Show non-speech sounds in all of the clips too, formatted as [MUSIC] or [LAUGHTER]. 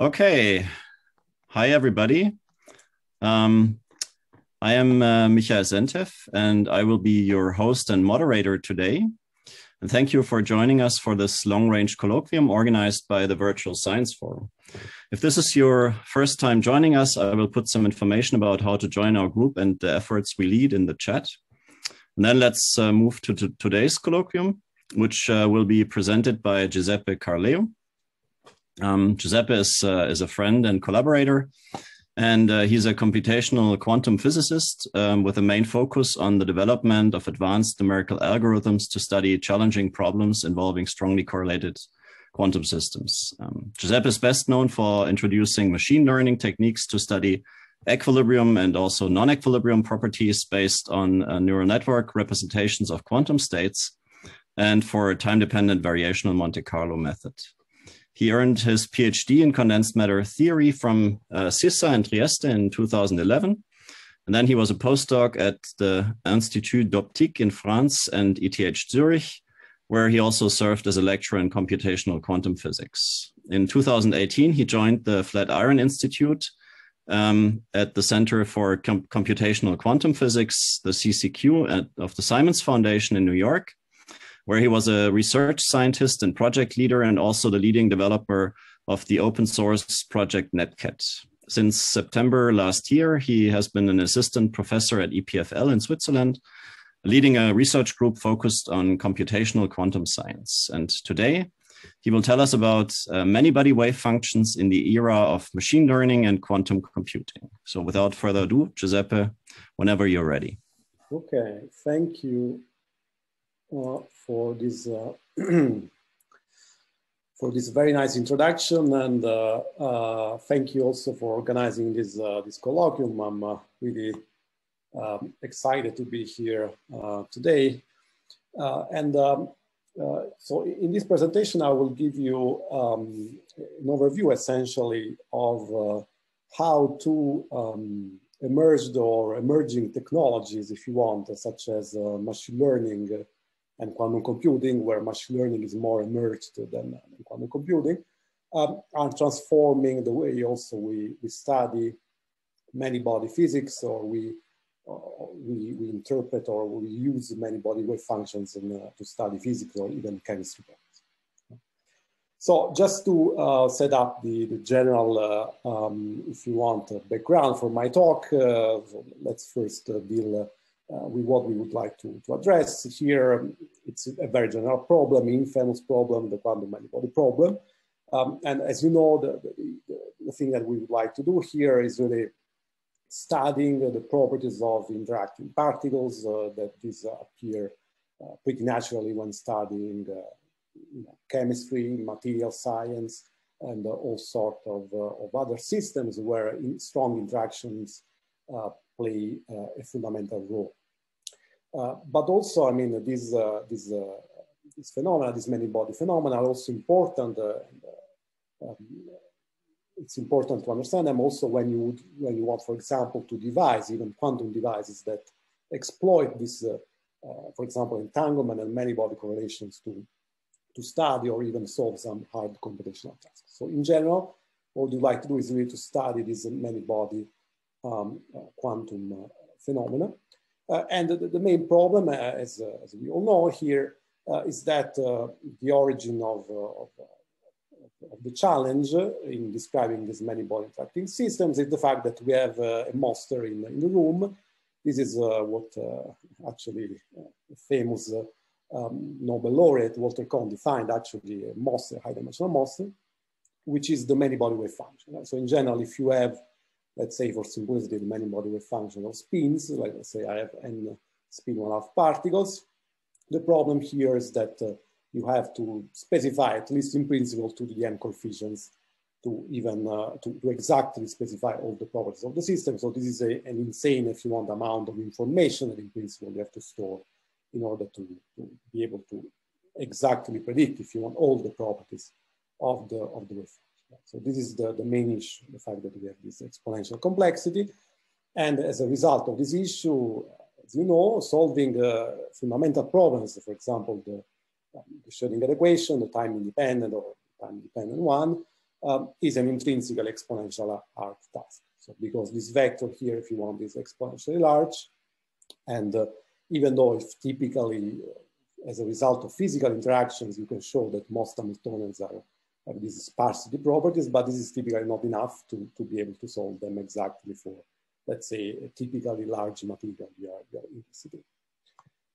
Okay. Hi, everybody. Um, I am uh, Michael Sentef, and I will be your host and moderator today. And thank you for joining us for this long-range colloquium organized by the Virtual Science Forum. If this is your first time joining us, I will put some information about how to join our group and the efforts we lead in the chat. And then let's uh, move to, to, today's colloquium, which uh, will be presented by Giuseppe Carleo. Um, Giuseppe is, uh, is a friend and collaborator, and uh, he's a computational quantum physicist um, with a main focus on the development of advanced numerical algorithms to study challenging problems involving strongly correlated quantum systems. Um, Giuseppe is best known for introducing machine learning techniques to study equilibrium and also non-equilibrium properties based on uh, neural network representations of quantum states and for a time-dependent variational Monte Carlo method. He earned his PhD in condensed matter theory from uh, SISSA in Trieste in 2011. And then he was a postdoc at the Institut d'Optique in France and ETH Zurich, where he also served as a lecturer in computational quantum physics. In 2018, he joined the Flatiron Institute um, at the Center for Com Computational Quantum Physics, the CCQ at, of the Simons Foundation in New York, where he was a research scientist and project leader and also the leading developer of the open source project NetKet. Since September last year, he has been an assistant professor at EPFL in Switzerland, leading a research group focused on computational quantum science. And today, he will tell us about uh, many-body wave functions in the era of machine learning and quantum computing. So without further ado, Giuseppe, whenever you're ready. Okay, thank you for this uh, [CLEARS THROAT] for this very nice introduction, and uh, thank you also for organizing this this colloquium. I'm really um, excited to be here today, and. Um, uh, so in this presentation, I will give you um, an overview essentially of uh, how two um, emerged or emerging technologies, if you want, such as uh, machine learning and quantum computing, where machine learning is more emerged than, quantum computing, um, are transforming the way also we, we study many body physics or we, uh, we, we interpret or we use many body wave functions in, uh, to study physics or even chemistry. So just to uh, set up the, the general, uh, um, if you want, background for my talk, uh, so let's first uh, deal uh, with what we would like to, to address here. It's a very general problem, infamous problem, the quantum many-body problem. Um, and as you know, the, the, the, thing that we would like to do here is really studying the properties of interacting particles uh, that these appear uh, pretty naturally when studying uh, you know, chemistry, material science, and uh, all sort of, uh, of other systems where in strong interactions play a fundamental role. Uh, but also, I mean, these, uh, these, uh, phenomena, these many body phenomena are also important. Um, it's important to understand them also when you, would, when you want, for example, to devise even quantum devices that exploit this, for example, entanglement and many body correlations to, to study or even solve some hard computational tasks. So in general, what you like to do is really to study these many body um, uh, quantum uh, phenomena. Uh, and the, the, main problem, uh, as, uh, as, we all know here, uh, is that uh, the origin of, uh, of, of, the challenge in describing these many body interacting systems is the fact that we have a monster in, in the room. This is what actually famous um, Nobel laureate Walter Kohn defined actually a monster, high dimensional monster, which is the many body wave function. So in general, if you have let's say for simplicity, the many body wave function of spins, like let's say I have n spin one half particles. The problem here is that uh, you have to specify, at least in principle, to the n coefficients to even uh, to, to, exactly specify all the properties of the system. So this is a, an insane, if you want, amount of information that in principle you have to store in order to, to be able to exactly predict, if you want, all the properties of the of the wave. So this is the, the main issue, the fact that we have this exponential complexity. And as a result of this issue, as you know, solving uh, fundamental problems, for example, the, um, the Schrodinger equation, the time independent or time dependent one, um, is an intrinsically exponential arc task. So because this vector here, if you want, is exponentially large, and uh, even though if typically, uh, as a result of physical interactions, you can show that most Hamiltonians are these sparsity properties, but this is typically not enough to, to be able to solve them exactly for, let's say, a typically large material we are, we are interested in.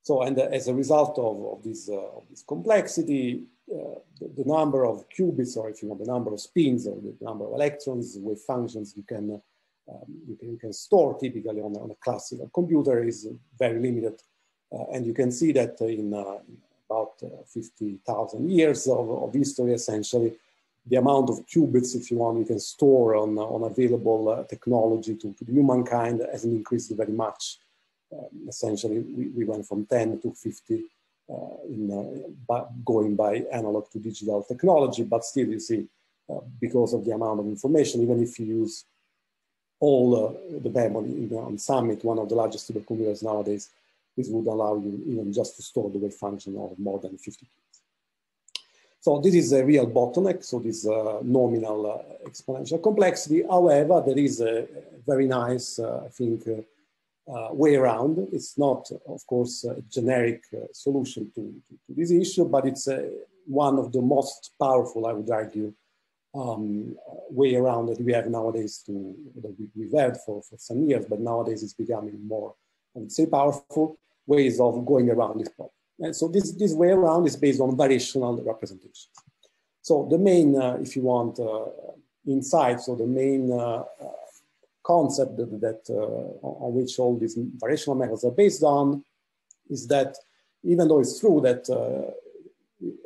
So, and uh, as a result of, of, this, uh, of this complexity, uh, the, the, number of qubits, or if you want, the number of spins, or the number of electrons with functions you can, um, you can, you can store typically on, on, a classical computer is very limited. Uh, and you can see that in, uh, about uh, 50,000 years of, of, history, essentially, the amount of qubits, if you want, you can store on, on available technology to, to humankind hasn't increased very much. Um, essentially, we, we went from 10 to 50 uh, in uh, going by analog to digital technology, but still you see, uh, because of the amount of information, even if you use all the memory in, on Summit, one of the largest supercomputers nowadays, this would allow you even just to store the wave function of more than 50 qubits. So this is a real bottleneck, so this uh, nominal uh, exponential complexity. However, there is a very nice, uh, I think, uh, way around. It's not, of course, a generic uh, solution to, to, to, this issue, but it's uh, one of the most powerful, I would argue, um, way around that we have nowadays to, that we, have had for, for some years, but nowadays it's becoming more, I would say, powerful ways of going around this problem. And so this, this way around is based on variational representations. So the main, uh, if you want, uh, insights or the main uh, concept that, that uh, on which all these variational methods are based on is that even though it's true that uh,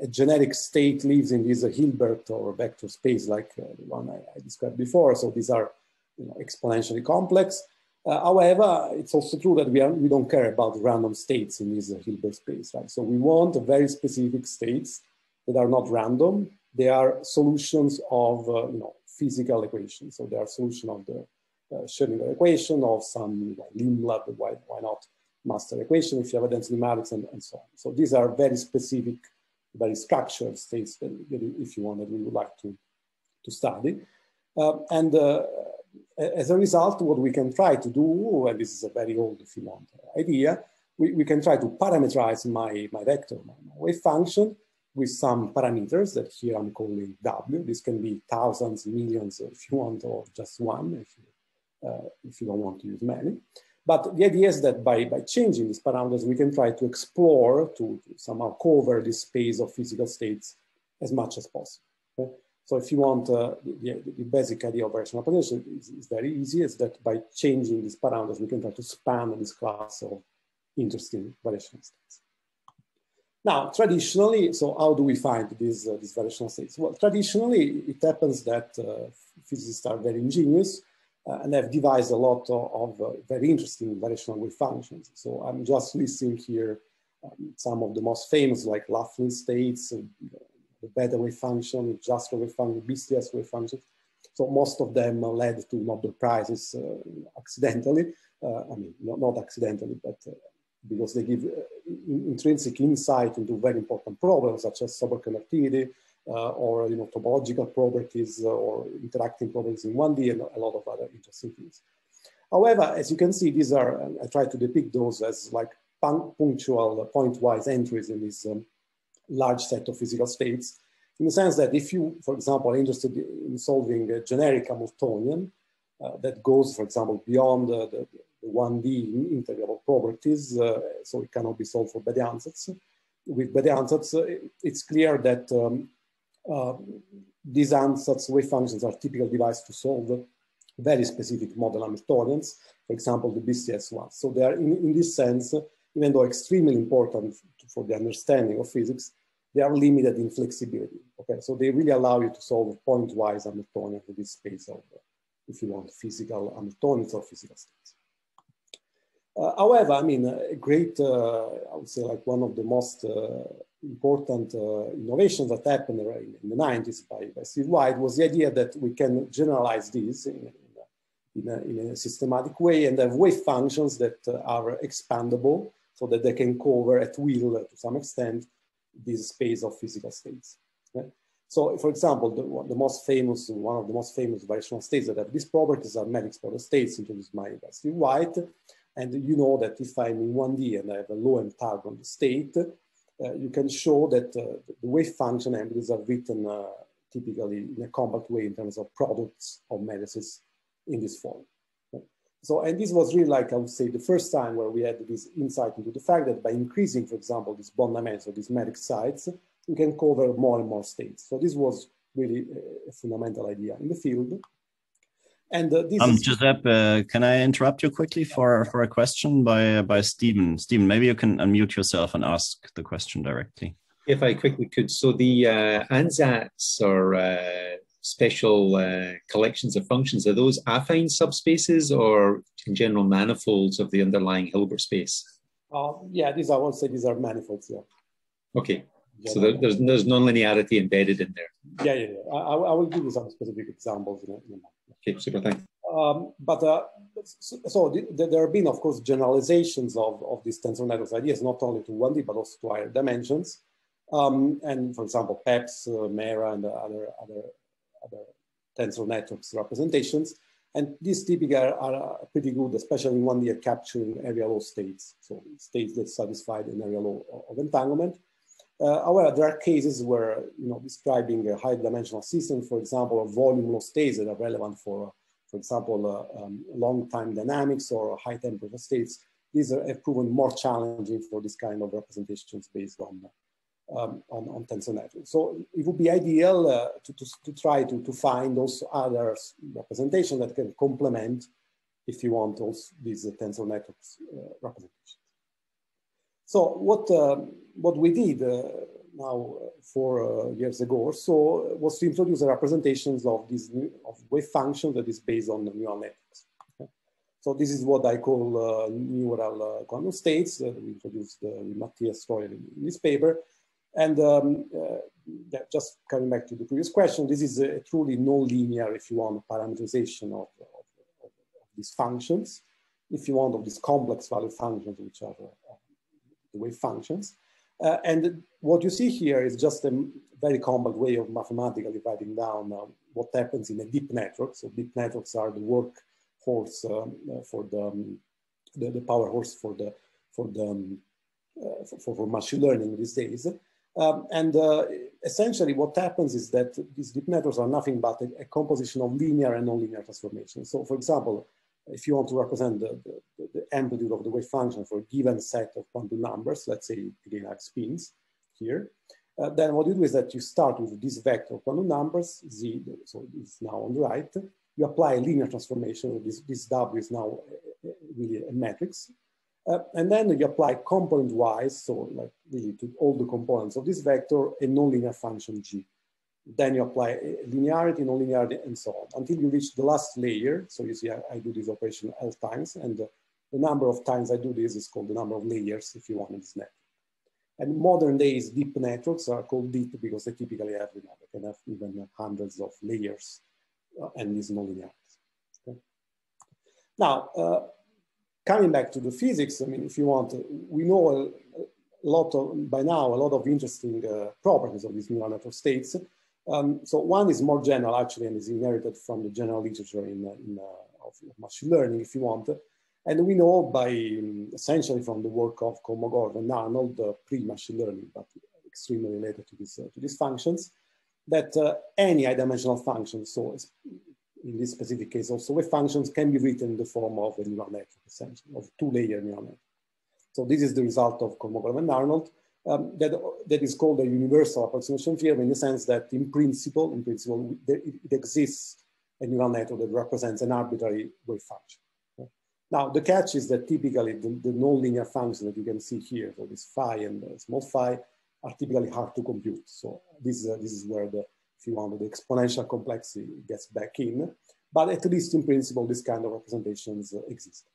a generic state lives in this Hilbert or vector space like uh, the one I, I, described before, so these are you know, exponentially complex. Uh, however, it's also true that we, are, we don't care about random states in this uh, Hilbert space, right? So we want very specific states that are not random. They are solutions of uh, you know, physical equations. So they are solution of the uh, Schrodinger equation of some like, Lindblad, why, why not master equation if you have a density matrix and, and so on. So these are very specific, very structured states that, that if you want that we would like to, to study. Uh, and uh, as a result, what we can try to do, and this is a very old, if you want, idea, we, we can try to parameterize my, my vector, my, my wave function, with some parameters that here I'm calling W. This can be thousands, millions, if you want, or just one, if you uh, if you don't want to use many. But the idea is that by, by changing these parameters, we can try to explore, to, to somehow cover this space of physical states as much as possible. Okay? So if you want, uh, the, the, basic idea of variational potential is, is, very easy. It's that by changing these parameters, we can try to span this class of interesting variational states. Now, traditionally, so how do we find these, uh, these variational states? Well, traditionally, it happens that uh, physicists are very ingenious uh, and I've devised a lot of, of uh, very interesting variational wave functions. So I'm just listing here um, some of the most famous like Laughlin states, uh, the Bethe wave function, Jastrow wave function, BCS wave function. So most of them led to Nobel Prizes uh, accidentally. Uh, I mean, not, not accidentally, but uh, because they give intrinsic insight into very important problems such as superconductivity, uh, or you know topological properties uh, or interacting properties in 1D and a lot of other interesting things. However, as you can see, these are, I try to depict those as like punctual uh, point-wise entries in this um, large set of physical states, in the sense that if you, for example, are interested in solving a generic Hamiltonian uh, that goes, for example, beyond uh, the, the, 1D integrable properties, uh, so it cannot be solved for Bethe-ansatz. With Bethe-ansatz, it's clear that um, uh, these ansatz wave functions are typical devices to solve very specific model Hamiltonians, for example, the BCS ones. So they are, in, in this sense, even though extremely important for the understanding of physics, they are limited in flexibility. Okay, so they really allow you to solve point-wise Hamiltonian in this space of, if you want, physical Hamiltonians or physical states. Uh, however, I mean, a great, uh, I would say like one of the most uh, important uh, innovations that happened in, in the 90s by, by, Steve White was the idea that we can generalize these in, in, a, in a, systematic way and have wave functions that uh, are expandable so that they can cover at will uh, to some extent this space of physical states. So for example, the, the, most famous, one of the most famous variational states that have these properties are matrix product states introduced by Steve White. And you know that if I'm in 1D and I have a low M target state, uh, you can show that uh, the wave function embodies are written uh, typically in a compact way in terms of products of matrices in this form. So, and this was really like, I would say, the first time where we had this insight into the fact that by increasing, for example, this bond dimension, or these matrix sites, we can cover more and more states. So this was really a fundamental idea in the field. And uh, this um, is Giuseppe, uh, can I interrupt you quickly for, for a question by, by Stephen? Stephen, maybe you can unmute yourself and ask the question directly. If I quickly could. So the uh, ansatz or uh, special uh, collections of functions, are those affine subspaces or in general manifolds of the underlying Hilbert space? Uh, yeah, these are, I would say these are manifolds, yeah. Okay, yeah, so there, there's, there's nonlinearity embedded in there. Yeah, yeah, yeah. I, I will give you some specific examples in a, in a. Okay, super, thanks. Um, but uh, so, so the, there have been, of course, generalizations of, of these tensor networks ideas, not only to 1D, but also to higher dimensions. Um, and for example, PEPS, uh, MERA, and other, other other tensor networks representations. And these typically are, pretty good, especially in 1D at capturing area law states, so states that satisfy an area law of entanglement. Uh, however, there are cases where, you know, describing a high dimensional system, for example, of volume law states that are relevant for, for example, uh, um, long time dynamics or high temperature states, these are, have proven more challenging for this kind of representations based on um, on, on tensor networks. So it would be ideal uh, to, to, to, try to, to find also other representation that can complement, if you want, also these uh, tensor networks uh, representations. So what, uh, what we did uh, now uh, four years ago or so was to introduce representations of these new, of wave function that is based on neural networks. So this is what I call neural quantum states we introduced Matthias Troyer in, in this paper. And um, uh, yeah, just coming back to the previous question, this is a, truly non-linear, if you want, parameterization of, of, of, these functions, if you want, of these complex value functions, which are uh, the wave functions. Uh, and what you see here is just a very complex way of mathematically writing down uh, what happens in a deep network. So deep networks are the workhorse um, uh, for the, um, the, the, power horse for the, for the um, uh, for, for machine learning these days. Um, and uh, essentially what happens is that these deep networks are nothing but a, a, composition of linear and nonlinear transformations. So for example, if you want to represent the, the, the, amplitude of the wave function for a given set of quantum numbers, let's say again like spins here, uh, then what you do is that you start with this vector of quantum numbers, z, so it's now on the right, you apply a linear transformation, this, this W is now really a matrix, uh, and then you apply component-wise, so like really to all the components of this vector, a nonlinear function g. Then you apply linearity, nonlinearity, and so on, until you reach the last layer. So you see I, I do this operation L times, and the, the, number of times I do this is called the number of layers, if you want, in this network. And modern days, deep networks are called deep because they typically have, you know, they can have even hundreds of layers uh, and these nonlinearities. Okay? Now, uh, coming back to the physics, I mean, if you want, we know a, lot of, by now, a lot of interesting uh, properties of these neural network states. Um, so one is more general actually and is inherited from the general literature in, uh, in uh, of machine learning, if you want. And we know by um, essentially from the work of Kolmogorov and Arnold, uh, pre-machine learning, but extremely related to, this, uh, to these functions, that uh, any high-dimensional function, so in this specific case also wave functions can be written in the form of a neural network, essentially, of two-layer neural network. So this is the result of Kolmogorov and Arnold. Um, that, that is called a universal approximation theorem in the sense that in principle, in principle, it, it exists a neural network that represents an arbitrary wave function. Now, the catch is that typically the, the nonlinear function that you can see here, so this phi and small phi, are typically hard to compute. So this uh, this is where the if you want, the exponential complexity gets back in. But at least in principle, this kind of representations uh, exist.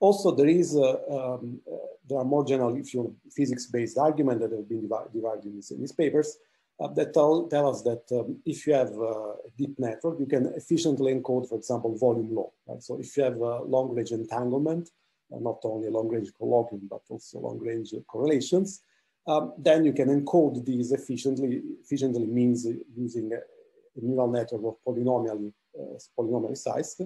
Also, there is uh, um, uh, there are more general, if you physics-based arguments that have been derived in, in these papers uh, that tell, tell us that um, if you have uh, a deep network, you can efficiently encode, for example, volume law. Right? So if you have a long-range entanglement, not only long-range colloquium, but also long-range correlations, um, then you can encode these efficiently. Efficiently means using a, neural network of polynomially, uh, polynomially sized,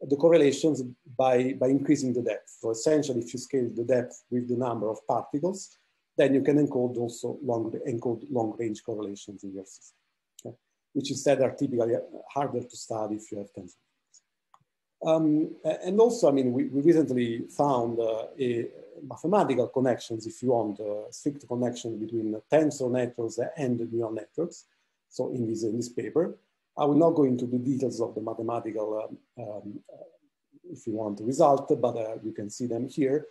the correlations by, by increasing the depth. So essentially, if you scale the depth with the number of particles, then you can encode also long, encode long range correlations in your system, okay? which instead are typically harder to study if you have tensor. Um, and also, I mean, we, we recently found uh, a mathematical connections, if you want, a strict connection between tensor networks and neural networks. So in this, in this paper, I will not go into the details of the mathematical, um, um, if you want, result, but uh, you can see them here.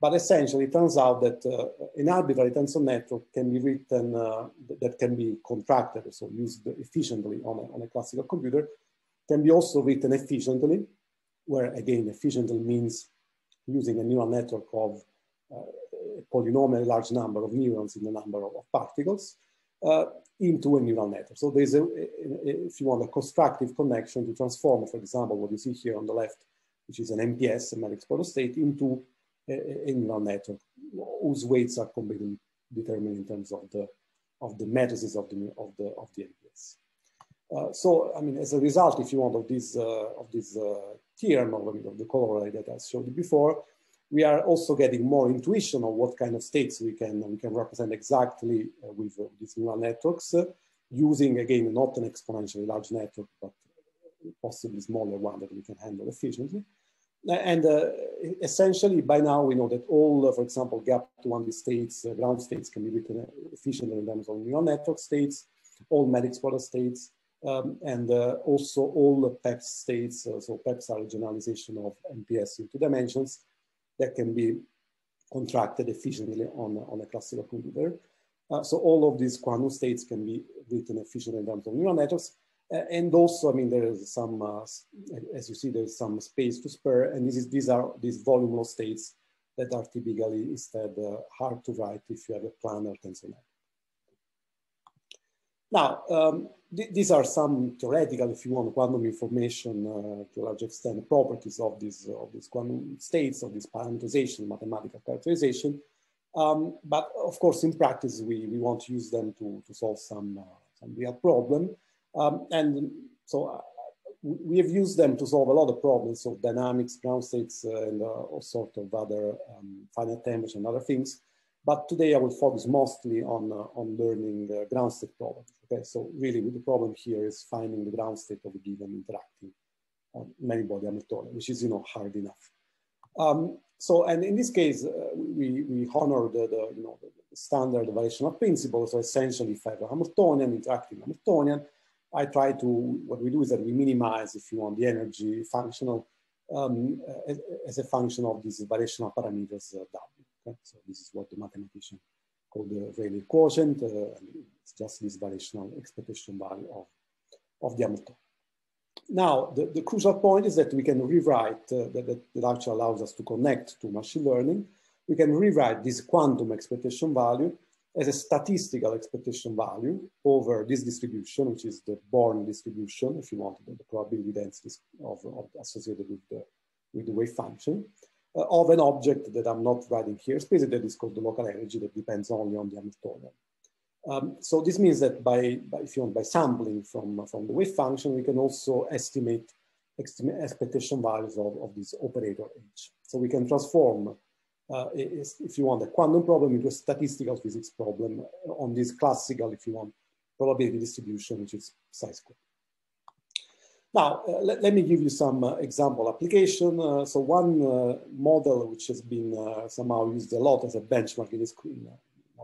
But essentially, it turns out that uh, an arbitrary tensor network can be written, uh, that can be contracted, so used efficiently on a, on a classical computer, can be also written efficiently, where again, efficiently means using a neural network of uh, a polynomial large number of neurons in the number of, of particles uh, into a neural network. So there's a, a, if you want, a constructive connection to transform, for example, what you see here on the left, which is an MPS, a matrix product state, into a, a, neural network whose weights are completely determined in terms of the of the matrices of the of the of the MPS. Uh, so, I mean, as a result, if you want, of this uh, of this uh, theorem of, of the corollary that I showed you before, we are also getting more intuition of what kind of states we can we can represent exactly uh, with uh, these neural networks, uh, using again not an exponentially large network, but possibly smaller one that we can handle efficiently. And uh, essentially, by now we know that all, uh, for example, gap to 1D states, uh, ground states can be written efficiently in terms of neural network states, all product states, um, and also all the PEPS states. so PEPS are a generalization of MPS in two dimensions that can be contracted efficiently on, on a classical computer. Uh, so all of these quantum states can be written efficiently in terms of neural networks. Uh, and also, I mean, there is some, uh, as you see, there's some space to spare, and this is, these are these volume law states that are typically instead uh, hard to write if you have a planar tensor network. Now, um, th these are some theoretical, if you want, quantum information uh, to a large extent, properties of these, of these quantum states, of this parameterization, mathematical characterization. Um, but of course, in practice, we, we want to use them to, to solve some, uh, some real problem. Um, and so uh, we have used them to solve a lot of problems of dynamics, ground states, uh, and uh, all sorts of other um, finite temperature and other things. But today I will focus mostly on, uh, on learning uh, ground state problems. Okay, so really the problem here is finding the ground state of a given interacting many-body Hamiltonian, which is you know hard enough. Um, so, and in this case, uh, we, we honor the, the, you know, the standard variational principle. So essentially, if I have a Hamiltonian, interacting Hamiltonian, I try to, what we do is that we minimize, if you want, the energy functional um, as, as, a function of these variational parameters uh, W. Okay? So this is what the mathematician called the Rayleigh quotient. Uh, it's just this variational expectation value of, of the Hamiltonian. Now, the, the, crucial point is that we can rewrite, uh, that, that actually allows us to connect to machine learning. We can rewrite this quantum expectation value as a statistical expectation value over this distribution, which is the Born distribution, if you want, the, probability densities of, of, associated with the, with the wave function, uh, of an object that I'm not writing here, space that is called the local energy that depends only on the Hamiltonian. Um, so this means that by, by, if you want, by sampling from, from the wave function, we can also estimate expectation values of, of this operator H. So we can transform uh, if you want, a quantum problem into a statistical physics problem on this classical, if you want, probability distribution, which is psi squared. Now, uh, let, let, me give you some uh, example application. Uh, so one uh, model which has been uh, somehow used a lot as a benchmark in, this, in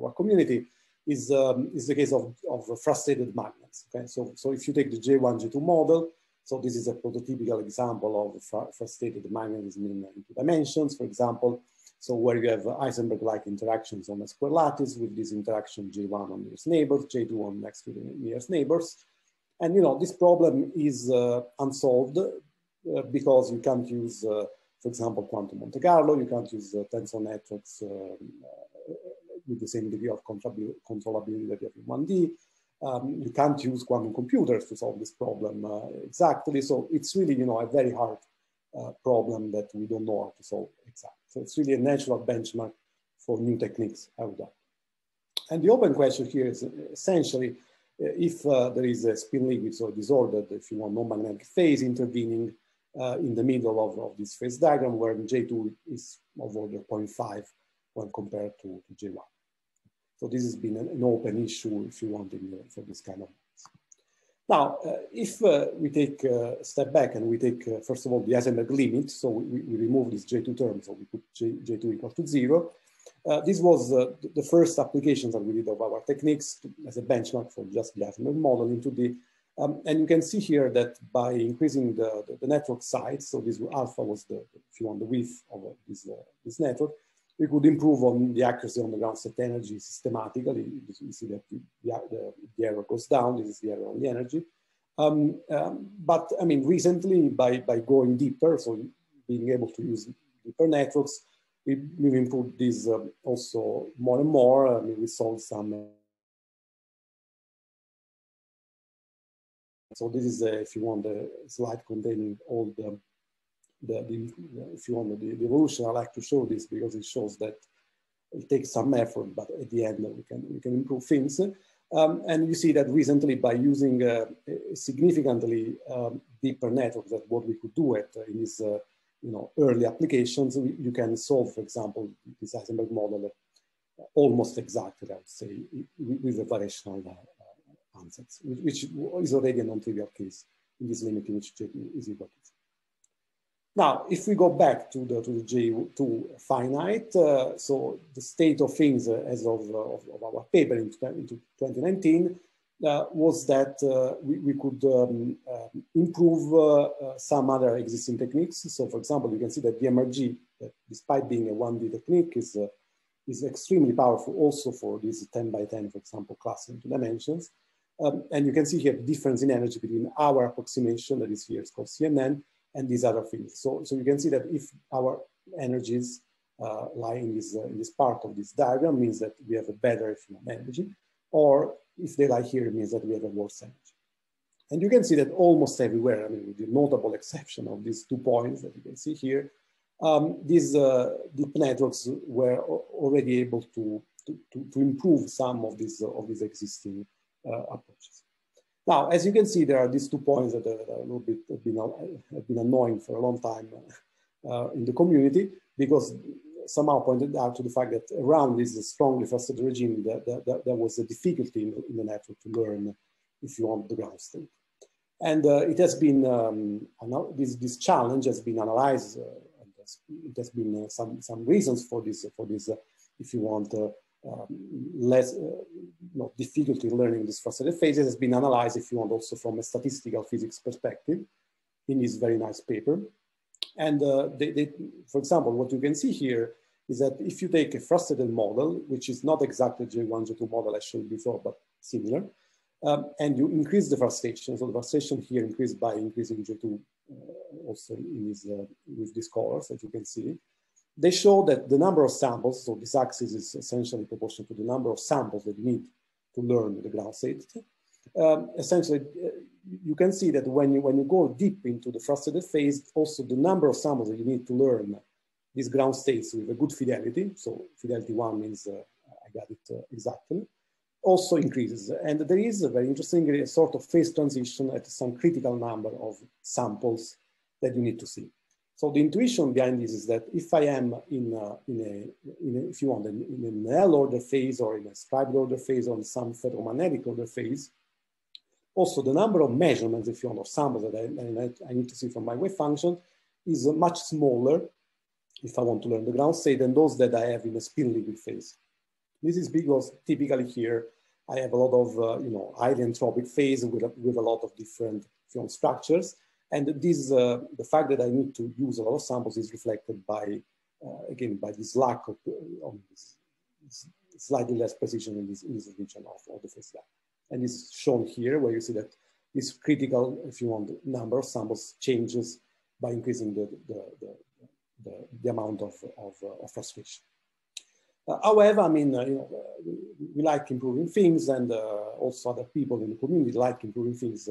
our community is, um, is the case of, of frustrated magnets. Okay, so, so if you take the J1, J2 model, so this is a prototypical example of fr frustrated magnetism in two dimensions. For example, so where you have Heisenberg-like interactions on a square lattice with this interaction J1 on nearest neighbors, J2 on next to the nearest neighbors. And you know, this problem is uh, unsolved uh, because you can't use, uh, for example, quantum Monte Carlo, you can't use uh, tensor networks um, uh, with the same degree of controllability that you have in 1D. Um, you can't use quantum computers to solve this problem uh, exactly. So it's really, you know, a very hard Uh, problem that we don't know how to solve exactly. So it's really a natural benchmark for new techniques, I would and the open question here is uh, essentially uh, if there is a spin liquid, so disordered, if you want, non-magnetic phase intervening uh, in the middle of, of, this phase diagram where J2 is of order 0.5 when compared to, to J1. So this has been an, an open issue, if you want, in, for this kind of now, uh, if uh, we take uh, a step back and we take, uh, first of all, the Heisenberg limit, so we, we remove this J2 term, so we put J, J2 equal to zero. Uh, this was uh, the first applications that we did of our techniques to, as a benchmark for just the Heisenberg model into the, um, and you can see here that by increasing the, the, the, network size, so this alpha was the, if you want, the width of this, this network, we could improve on the accuracy on the ground set energy systematically. You see that the, the, error goes down. This is the error on the energy. Um, um, but I mean, recently by, by going deeper, so being able to use deeper networks, we, we've improved this uh, also more and more. I mean, we solved some. Uh, so this is, uh, if you want, the slide containing all the the, the, if you want the, the evolution, I like to show this because it shows that it takes some effort, but at the end we can we can improve things. Um, and you see that recently by using uh, significantly um, deeper networks that what we could do it uh, in these uh, you know early applications, we, you can solve, for example, this Heisenberg model almost exactly, I would say, with a variational uh, ansatz, which is already a non-trivial case in this limit in which is equal to now, if we go back to the, to the J2 finite, uh, so the state of things uh, as of, uh, of, of, our paper in, in 2019 uh, was that uh, we, we, could um, um improve uh, some other existing techniques. So for example, you can see that DMRG, despite being a 1D technique, is, is extremely powerful also for this 10 by 10, for example, cluster into dimensions. Um, and you can see here the difference in energy between our approximation, that is here, it's called CNN, and these other fields. So, so you can see that if our energies uh, lie in this, uh, in this part of this diagram means that we have a better energy, or if they lie here, it means that we have a worse energy. And you can see that almost everywhere, I mean, with the notable exception of these two points that you can see here, um, these uh, deep networks were already able to, to, to, improve some of these, of these existing uh, approaches. Now, as you can see, there are these two points that are a little bit have been, have been annoying for a long time uh, in the community because somehow pointed out to the fact that around this strongly frustrated regime, that, that, that, there was a difficulty in the, in the, network to learn if you want the ground state. And uh, it has been, um, this, this challenge has been analyzed, uh, it has been uh, some, some reasons for this, for this uh, if you want, uh, less uh, know, difficulty learning these frustrated phases has been analyzed, if you want, also from a statistical physics perspective in this very nice paper. And uh, they, they, for example, what you can see here is that if you take a frustrated model, which is not exactly J1, J2 model I showed before, but similar, um, and you increase the frustration, so the frustration here increased by increasing J2 uh, also in this, uh, with these colors that you can see, they show that the number of samples, so this axis is essentially proportional to the number of samples that you need to learn the ground state. Um, essentially, uh, you can see that when you, when you go deep into the frustrated phase, also the number of samples that you need to learn these ground states with a good fidelity, so fidelity one means uh, I got it uh, exactly, also increases. And there is a very interesting sort of phase transition at some critical number of samples that you need to see. So the intuition behind this is that if I am in, a, in, a, in a, if you want, in, an L order phase or in a scribed order phase or in some ferromagnetic order phase, also the number of measurements, if you want, of samples that I, I, need to see from my wave function is much smaller if I want to learn the ground state than those that I have in a spin liquid phase. This is because typically here I have a lot of, uh, you know, highly entropic phase with a, with a lot of different film structures. And this, uh, the fact that I need to use a lot of samples is reflected by, uh, again, by this lack of, uh, this, this slightly less precision in this, in this region of, of the phase gap. And is shown here where you see that this critical, if you want, number of samples changes by increasing the, the, the, the, the amount of, of, uh, of frustration. Uh, however, I mean, uh, you know, uh, we, we, like improving things and also other people in the community like improving things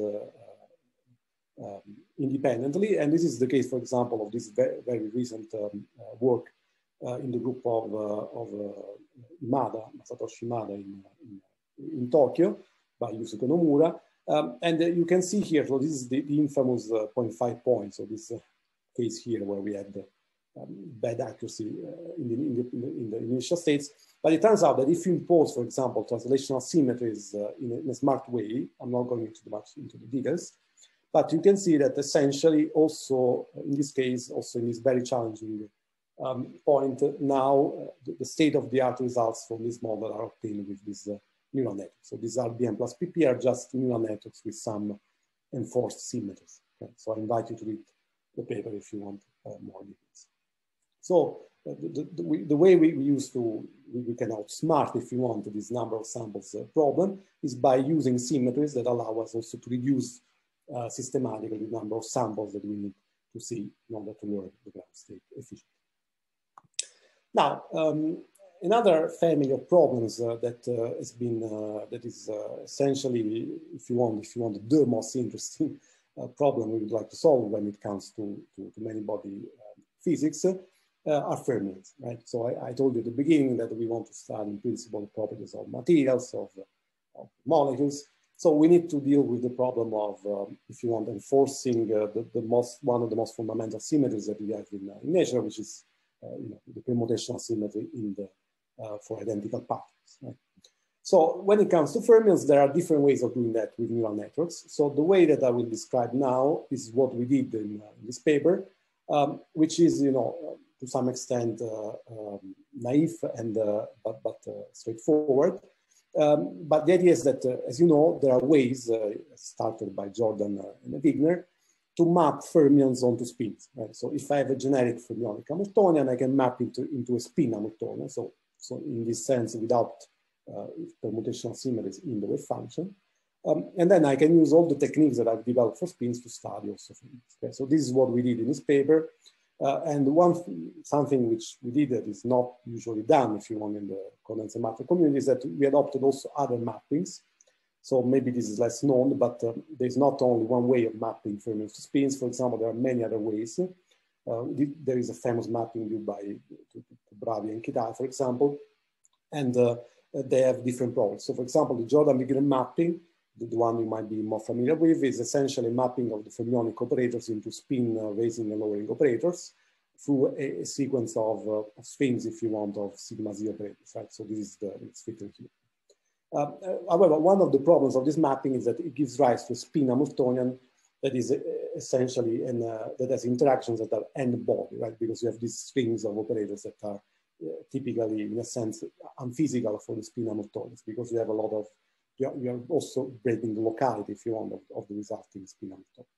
um, independently. And this is the case, for example, of this very, very recent um, uh, work in the group of, of Imada, Masatoshi Imada in, in, in Tokyo by Yusuke Nomura. Um, and uh, you can see here, so this is the, the infamous uh, 0.5 point. So this uh, case here where we had um, bad accuracy in the, in, the, in, the, initial states. But it turns out that if you impose, for example, translational symmetries in a, in, a, smart way, I'm not going into much into the details, but you can see that essentially also in this case, also in this very challenging um, point, now uh, the, the state-of-the-art results from this model are obtained with this uh, neural networks. So these RBM plus PP are just neural networks with some enforced symmetries. Okay? So I invite you to read the paper if you want uh, more details. So uh, the, the, the, the, way we, we used to, we, we, can outsmart, if you want, this number of samples uh, problem is by using symmetries that allow us also to reduce uh, systematically the number of samples that we need to see in order to learn the ground state efficiently. Now, um, another family of problems uh, that uh, has been uh, that is uh, essentially, if you want, if you want, the most interesting uh, problem we would like to solve when it comes to to, to many body uh, physics are fermions, right? So I, I, told you at the beginning that we want to study in principle properties of materials of, of, molecules. So we need to deal with the problem of, um, if you want, enforcing the, the most one of the most fundamental symmetries that we have in, in nature, which is you know, the permutational symmetry in the uh, for identical patterns. Right? So when it comes to fermions, there are different ways of doing that with neural networks. So the way that I will describe now is what we did in, uh, in this paper, um, which is, you know, to some extent uh, um, naive and uh, but, but uh, straightforward. Um, but the idea is that, uh, as you know, there are ways started by Jordan and Wigner to map fermions onto spins. Right? So if I have a generic fermionic Hamiltonian, I can map it into, into a spin Hamiltonian. So so in this sense, without uh, permutational symmetries in the wave function. Um, and then I can use all the techniques that I've developed for spins to study also. Okay? So this is what we did in this paper. Uh, and one something which we did that is not usually done, if you want, in the condensed matter community is that we adopted also other mappings. So maybe this is less known, but uh, there's not only one way of mapping fermions to spins. For example, there are many other ways. Uh, there is a famous mapping due by Bravyi and Kitaev, for example, and uh, they have different problems. So for example, the Jordan-Wigner mapping, the, one you might be more familiar with, is essentially mapping of the fermionic operators into spin uh, raising and lowering operators through a, a sequence of, uh, of, if you want, of sigma z operators, right? So this is the, it's here. Uh, however, one of the problems of this mapping is that it gives rise to a spin Hamiltonian that is uh, essentially and uh, that has interactions that are end body, right? Because you have these strings of operators that are uh, typically, in a sense, unphysical for the spin Hamiltonians because you have a lot of, you are, you are also breaking the locality, if you want, of, of the resulting spin Hamiltonian.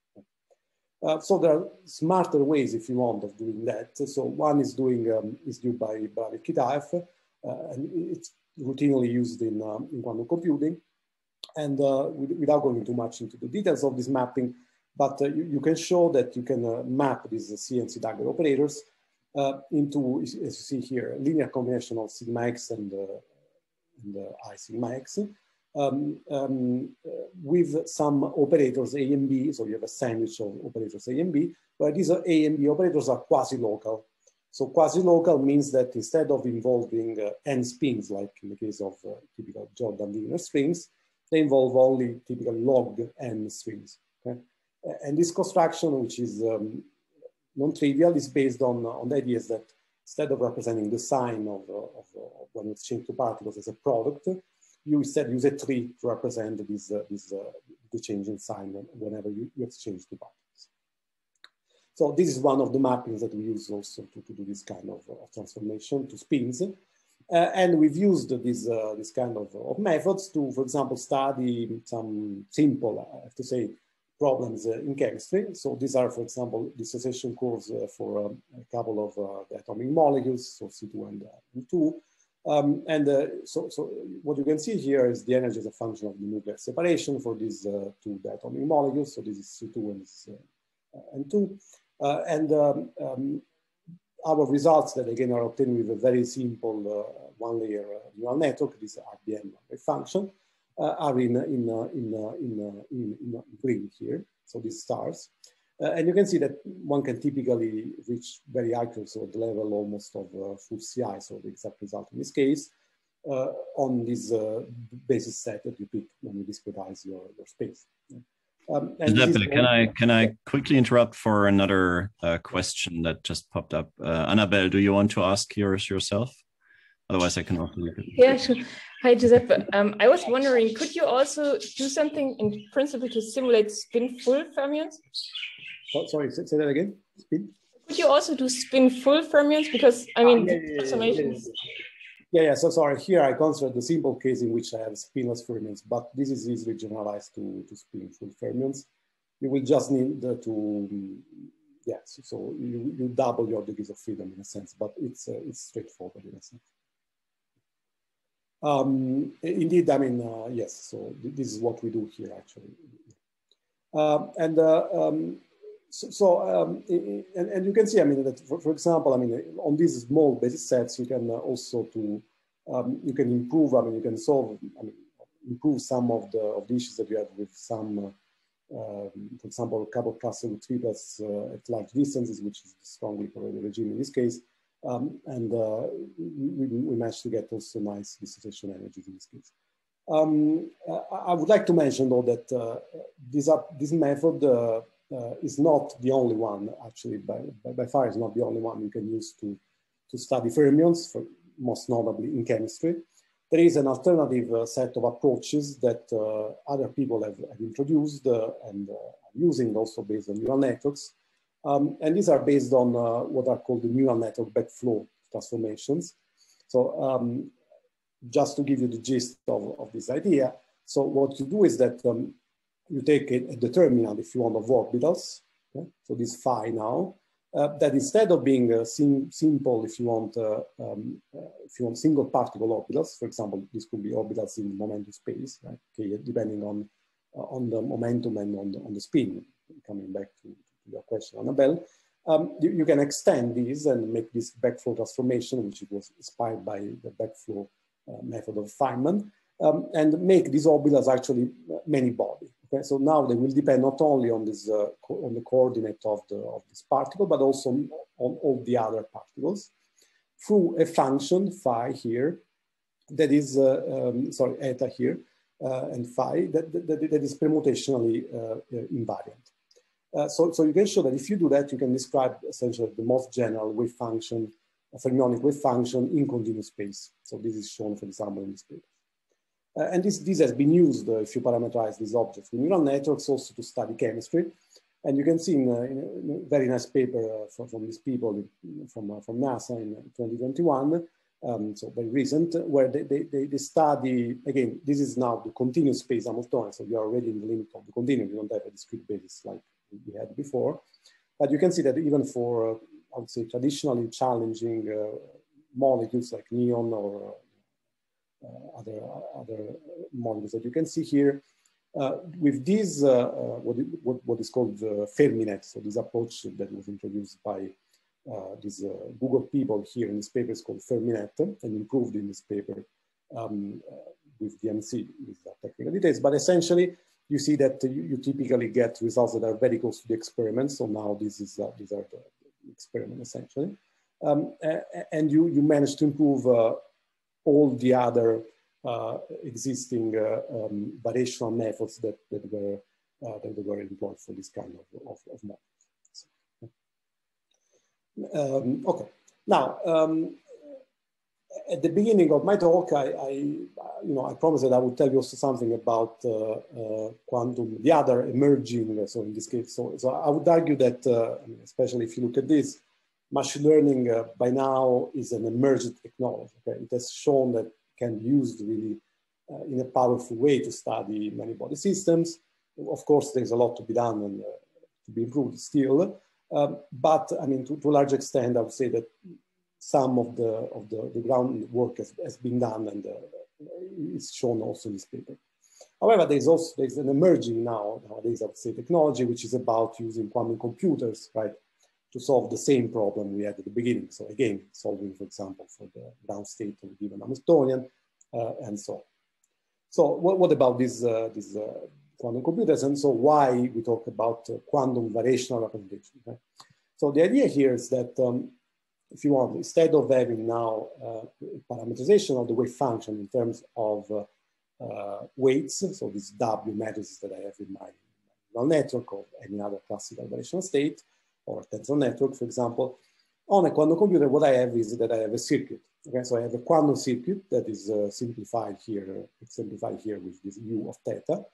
Uh, so there are smarter ways, if you want, of doing that. So one is doing um, is due by Bravyi Kitaev, uh, and it's routinely used in, um, in quantum computing. And uh, without going too much into the details of this mapping, but uh, you, you, can show that you can uh, map these CNC Dagger operators uh, into, as you see here, linear combination of sigma x and, and i sigma x. Um, um, with some operators A and B, so you have a sandwich of operators A and B, but these are A and B operators are quasi-local. So quasi-local means that instead of involving uh, n spins, like in the case of uh, typical Jordan-Wigner strings, they involve only typical log n strings. Okay? And this construction, which is um, non-trivial, is based on, on the ideas that instead of representing the sign of, uh, of, of when it's changed to particles as a product, you instead use a tree to represent this, uh, this uh, the change in sign whenever you, you, exchange the particles. So this is one of the mappings that we use also to, to do this kind of, transformation to spins. Uh, and we've used this, uh, this kind of, of methods to, for example, study some simple, I have to say, problems uh, in chemistry. So these are, for example, dissociation curves uh, for um, a couple of uh, atomic molecules, so C2 and, and 2. Um, and uh, so, so what you can see here is the energy as a function of the nuclear separation for these uh, two diatomic molecules. So this is C2 and uh, N2. and um, um, our results that again are obtained with a very simple one layer neural network, this RBM function. Uh, are in, uh, uh, in, in, in green here, so these stars. Uh, and you can see that one can typically reach very accurate, so the level almost of uh, full CI, so the exact result in this case, uh, on this uh, basis set that you pick when you discretize your, your space. Um, Giuseppe, can I can I quickly interrupt for another uh, question that just popped up? Uh, Annabelle, do you want to ask yours yourself? Otherwise, I can also look at Yeah, sure. Hi, Giuseppe. Um, I was wondering, could you also do something in principle to simulate spin full fermions? Oh, sorry, say, that again. Spin? Could you also do spin full fermions? Because I mean, ah, yeah, yeah, yeah, yeah, yeah, so sorry, here I consider the simple case in which I have spinless fermions, but this is easily generalized to, to spin full fermions. You will just need to, yes, so you, you double your degrees of freedom in a sense, but it's, uh, it's straightforward in a sense. Um, indeed, I mean, uh, yes, so th this is what we do here actually. Uh, and uh, um, so, so um, and, and, you can see, I mean, that for, for, example, I mean, on these small basis sets, you can uh, also to, um, you can improve, I mean, you can solve, I mean, improve some of the, of the issues that you have with some, uh, um, for example, coupled cluster with triplets uh, at large distances, which is strongly correlated regime in this case. Um, and uh, we, we, managed to get also nice dissociation energies in this case. Um, I would like to mention though that uh, this, uh, this method uh, is not the only one, actually, by, by, by, far is not the only one you can use to, to study fermions, for, most notably in chemistry. There is an alternative uh, set of approaches that uh, other people have, have introduced uh, and uh, using also based on neural networks. Um, and these are based on what are called the neural network backflow transformations. So um, just to give you the gist of, of this idea, so what you do is that um, you take a, a, determinant, if you want, of orbitals. Okay? So this phi now, uh, that instead of being uh, sim simple, if you want, uh, um, uh, if you want single particle orbitals, for example, this could be orbitals in momentum space, right? okay, depending on uh, on the momentum and on the, on the spin. Coming back to, to your question, Annabelle, um, you, you, can extend these and make this backflow transformation, which was inspired by the backflow uh, method of Feynman, um, and make these orbitals actually many body. So now they will depend not only on this uh, on the coordinate of the of this particle, but also on all the other particles through a function phi here that is uh, um, sorry eta here uh, and phi that, that, that is permutationally uh, uh, invariant. Uh, so, so you can show that if you do that, you can describe essentially the most general wave function, a fermionic wave function in continuous space. So this is shown, for example, in this paper. Uh, and this, this has been used uh, if you parameterize these objects with neural networks also to study chemistry. And you can see in, uh, in a very nice paper from, from these people from, from NASA in 2021, um, so very recent, where they, they, they, study, again, this is now the continuous space Hamiltonian, so you are already in the limit of the continuum, you don't have a discrete basis like we had before. But you can see that even for, uh, I would say, traditionally challenging uh, molecules like neon or uh, other, other models that you can see here. Uh, with this, uh, what, what, what is called FermiNet, so this approach that was introduced by uh, these uh, Google people here in this paper is called FermiNet and improved in this paper um, uh, with DMC, with technical details. But essentially, you see that you, you, typically get results that are very close to the experiment. So now this is, these are the experiment essentially. Um, and you, you manage to improve all the other uh, existing uh, um, variational methods that, that were uh, that were employed for this kind of, of, of. Um, okay, now um, at the beginning of my talk, I, I, you know, I promised that I would tell you also something about uh, uh, quantum, the other emerging. So in this case, so, so I would argue that, uh, especially if you look at this, machine learning uh, by now is an emergent technology. Okay? It has shown that it can be used really uh, in a powerful way to study many body systems. Of course, there's a lot to be done and uh, to be improved still. Um, but I mean, to, to, a large extent, I would say that some of the of the, the groundwork has, has been done and uh, it's shown also in this paper. However, there's also there's an emerging now nowadays, I would say, technology which is about using quantum computers, right, to solve the same problem we had at the beginning. So again, solving, for example, for the ground state of a given Hamiltonian uh, and so on. So what, what about this, uh, this uh, quantum computers. And so why we talk about uh, quantum variational representation. So the idea here is that um, if you want, instead of having now uh, parameterization of the wave function in terms of uh, weights, so these W matrices that I have in my neural network or any other classical variational state, or tensor network, for example, on a quantum computer, what I have is that I have a circuit. Okay, so I have a quantum circuit that is uh, simplified here, simplified here with this U of theta,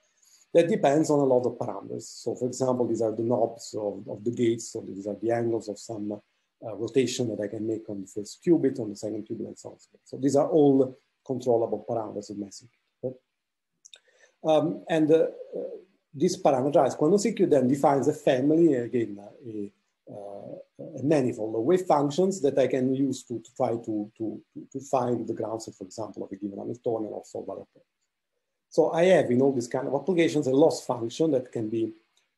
that depends on a lot of parameters. So for example, these are the knobs of, of the gates, so these are the angles of some uh, rotation that I can make on the first qubit, on the second qubit, and so on. So these are all controllable parameters of my circuit. Okay? Um, and uh, uh this parameterized quantum circuit then defines a family, again, a manifold of wave functions that I can use to, to try to, to, to find the ground set, for example, of a given Hamiltonian or solve other. So I have in all these kind of applications a loss function that can be,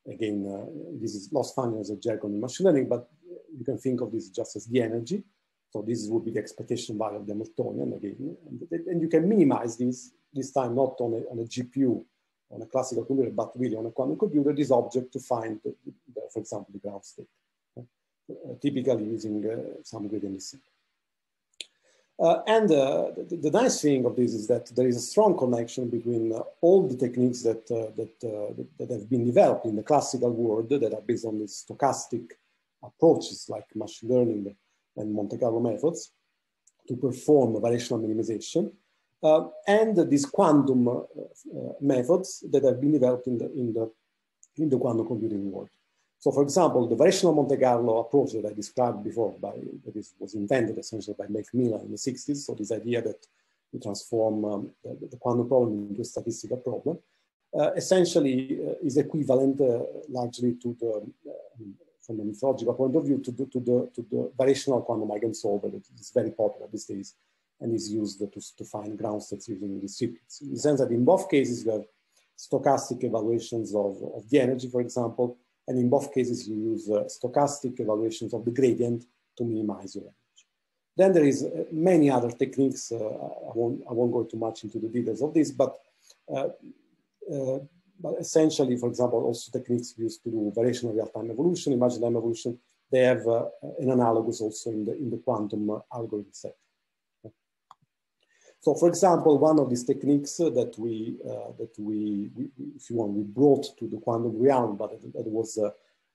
again, uh, this is loss function as a jargon in machine learning, but you can think of this just as the energy. So this would be the expectation value of the Hamiltonian again. And, and you can minimize this, this time not on a, on a GPU, on a classical computer, but really on a quantum computer, this object to find, the, the, for example, the ground state, uh, typically using uh, some gradient descent. Uh, and uh, the, the, nice thing of this is that there is a strong connection between uh, all the techniques that, uh, that, uh, that, have been developed in the classical world that are based on these stochastic approaches like machine learning and Monte Carlo methods to perform variational minimization, uh, and these quantum methods that have been developed in the, in the, in the quantum computing world. So for example, the variational Monte Carlo approach that I described before by, that is, was invented essentially by McMillan in the 60s. So this idea that you transform um, the, the, quantum problem into a statistical problem, uh, essentially uh, is equivalent uh, largely to the, um, from a mythological point of view, to the, to the, to the variational quantum eigensolver that is very popular these days and is used to, to find ground states using these circuits. In the sense that in both cases, you have stochastic evaluations of, of the energy, for example, and in both cases, you use uh, stochastic evaluations of the gradient to minimize your energy. Then there is uh, many other techniques. Uh, I, won't, I won't go too much into the details of this, but, uh, uh, but essentially, for example, also techniques used to do variational real-time evolution, imagine time evolution. They have uh, an analogous also in the, in the quantum algorithm set. So for example, one of these techniques that we, uh, that we, we, if you want, we brought to the quantum realm, but that was uh,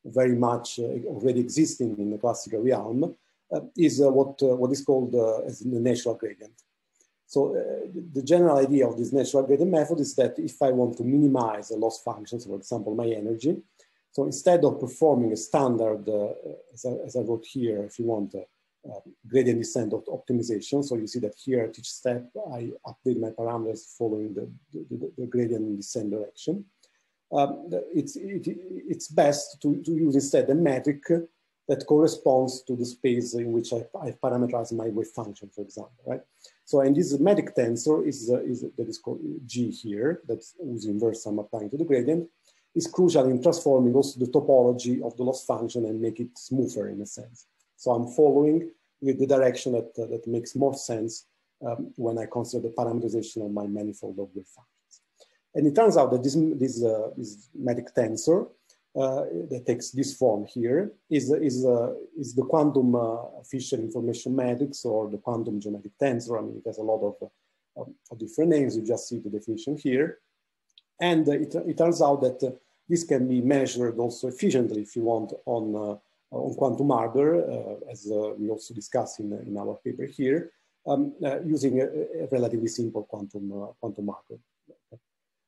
very much uh, already existing in the classical realm, uh, is uh, what, uh, what is called as the natural gradient. So the general idea of this natural gradient method is that if I want to minimize a loss function, for example, my energy, so instead of performing a standard, as I, as, I, wrote here, if you want, uh, gradient descent of optimization. So you see that here at each step, I update my parameters following the, the, the gradient descent direction. Um, it's, it, it's best to, to use instead a metric that corresponds to the space in which I, I parameterize my wave function, for example, right? So, and this metric tensor is, uh, is that is called G here, that's whose inverse I'm applying to the gradient, is crucial in transforming also the topology of the loss function and make it smoother in a sense. So I'm following with the direction that, uh, that makes more sense um, when I consider the parameterization of my manifold of wave functions. And it turns out that this, this, uh, this metric tensor uh, that takes this form here is, is, uh, is the quantum uh, Fisher information matrix or the quantum geometric tensor. I mean, it has a lot of, of different names. You just see the definition here. And it, it turns out that this can be measured also efficiently if you want on on quantum hardware, uh, as uh, we also discussed in, in our paper here, um, uh, using a, a, relatively simple quantum, quantum hardware.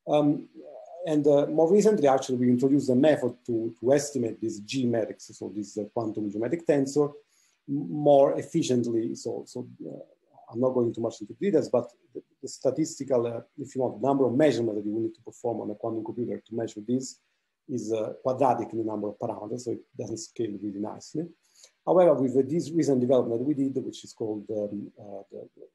Um, and more recently, actually, we introduced a method to, to estimate this G matrix, so this quantum geometric tensor, more efficiently. So, so I'm not going too much into details, but the, the statistical, uh, if you want, number of measurements that you will need to perform on a quantum computer to measure this is uh, quadratic in the number of parameters, so it doesn't scale really nicely. However, with this recent development we did, which is called um, uh, the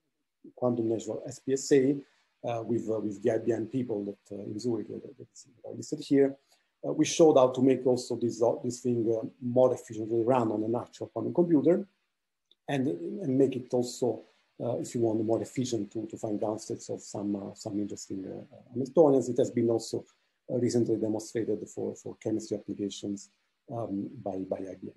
quantum natural SPSA, uh, with, uh, with the IBM people that uh, in Zurich that, that listed here, uh, we showed how to make also this, this thing more efficiently run on an actual quantum computer and, and make it also, if you want, more efficient to, to find ground states of some, some interesting Hamiltonians. It has been also recently demonstrated for, for chemistry applications um, by, by IBM.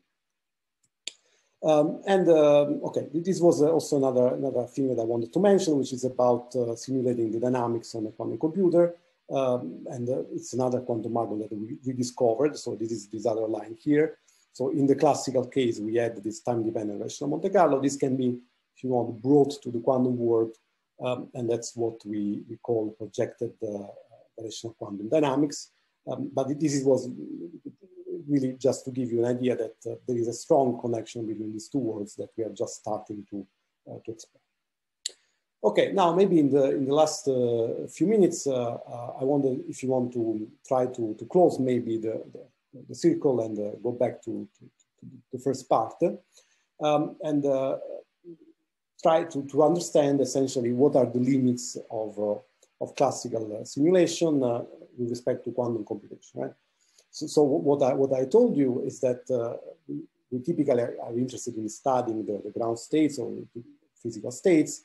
Um, and um, okay, this was also another, another thing that I wanted to mention, which is about uh, simulating the dynamics on a quantum computer. Um, and uh, it's another quantum algorithm that we, we, discovered. So this is this other line here. So in the classical case, we had this time-dependent variational Monte Carlo. This can be, if you want, brought to the quantum world. Um, and that's what we, we call projected uh, variational quantum dynamics. Um, but this was really just to give you an idea that uh, there is a strong connection between these two worlds that we are just starting to, uh, to explore. Okay, now maybe in the in the last uh, few minutes, uh, uh, I wonder if you want to try to, to close maybe the, the, the circle and uh, go back to, to, to, the first part um, and try to, to understand essentially what are the limits of, of classical simulation with respect to quantum computation, right? So, so what, I, what I told you is that uh, we, we, typically are, are, interested in studying the, the, ground states or physical states.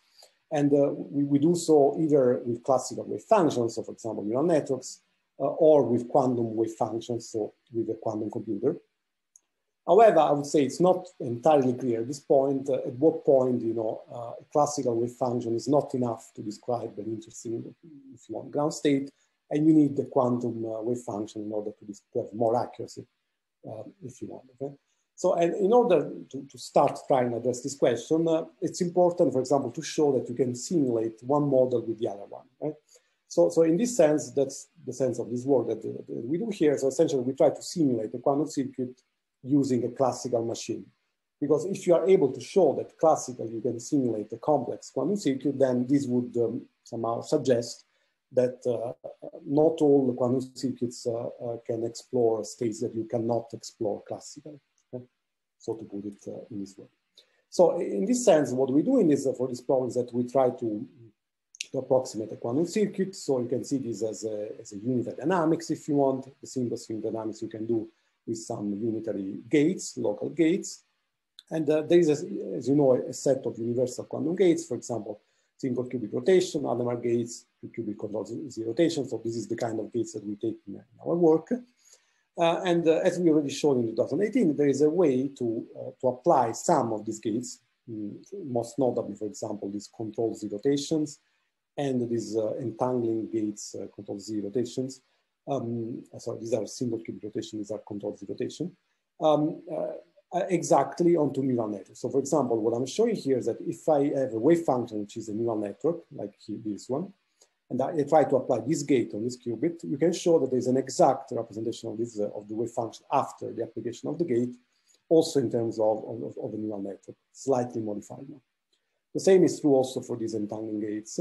And uh, we, we, do so either with classical wave functions, so for example, neural networks, uh, or with quantum wave functions, so with a quantum computer. However, I would say it's not entirely clear at this point uh, at what point, you know, uh, a classical wave function is not enough to describe an interesting, if you want, ground state, and you need the quantum uh, wave function in order to, to have more accuracy, uh, if you want, okay? So, and in order to, to start trying to address this question, uh, it's important, for example, to show that you can simulate one model with the other one, right? So, so in this sense, that's the sense of this work that, that we do here. So essentially, we try to simulate a quantum circuit using a classical machine. Because if you are able to show that classical, you can simulate a complex quantum circuit, then this would um, somehow suggest that uh, not all quantum circuits uh, uh, can explore states that you cannot explore classically. Okay? So to put it in this way. So in this sense, what we're doing is for this problem is that we try to, to approximate a quantum circuit. So you can see this as a, as a unitary dynamics if you want. The simplest unit dynamics you can do with some unitary gates, local gates. And uh, there is, a, as you know, a set of universal quantum gates, for example, single qubit rotation, Hadamard gates, qubit control z rotation. So this is the kind of gates that we take in, in our work. Uh, and uh, as we already showed in 2018, there is a way to, uh, to apply some of these gates, mm, most notably, for example, these control z rotations and these uh, entangling gates, uh, control z rotations. Um, sorry, these are single qubit rotation, these are controlled rotation. Um, uh, uh, exactly onto neural networks. So for example, what I'm showing here is that if I have a wave function, which is a neural network, like this one, and I try to apply this gate on this qubit, you can show that there's an exact representation of this uh, of the wave function after the application of the gate, also in terms of, of, of a neural network, slightly modified. The same is true also for these entangling gates.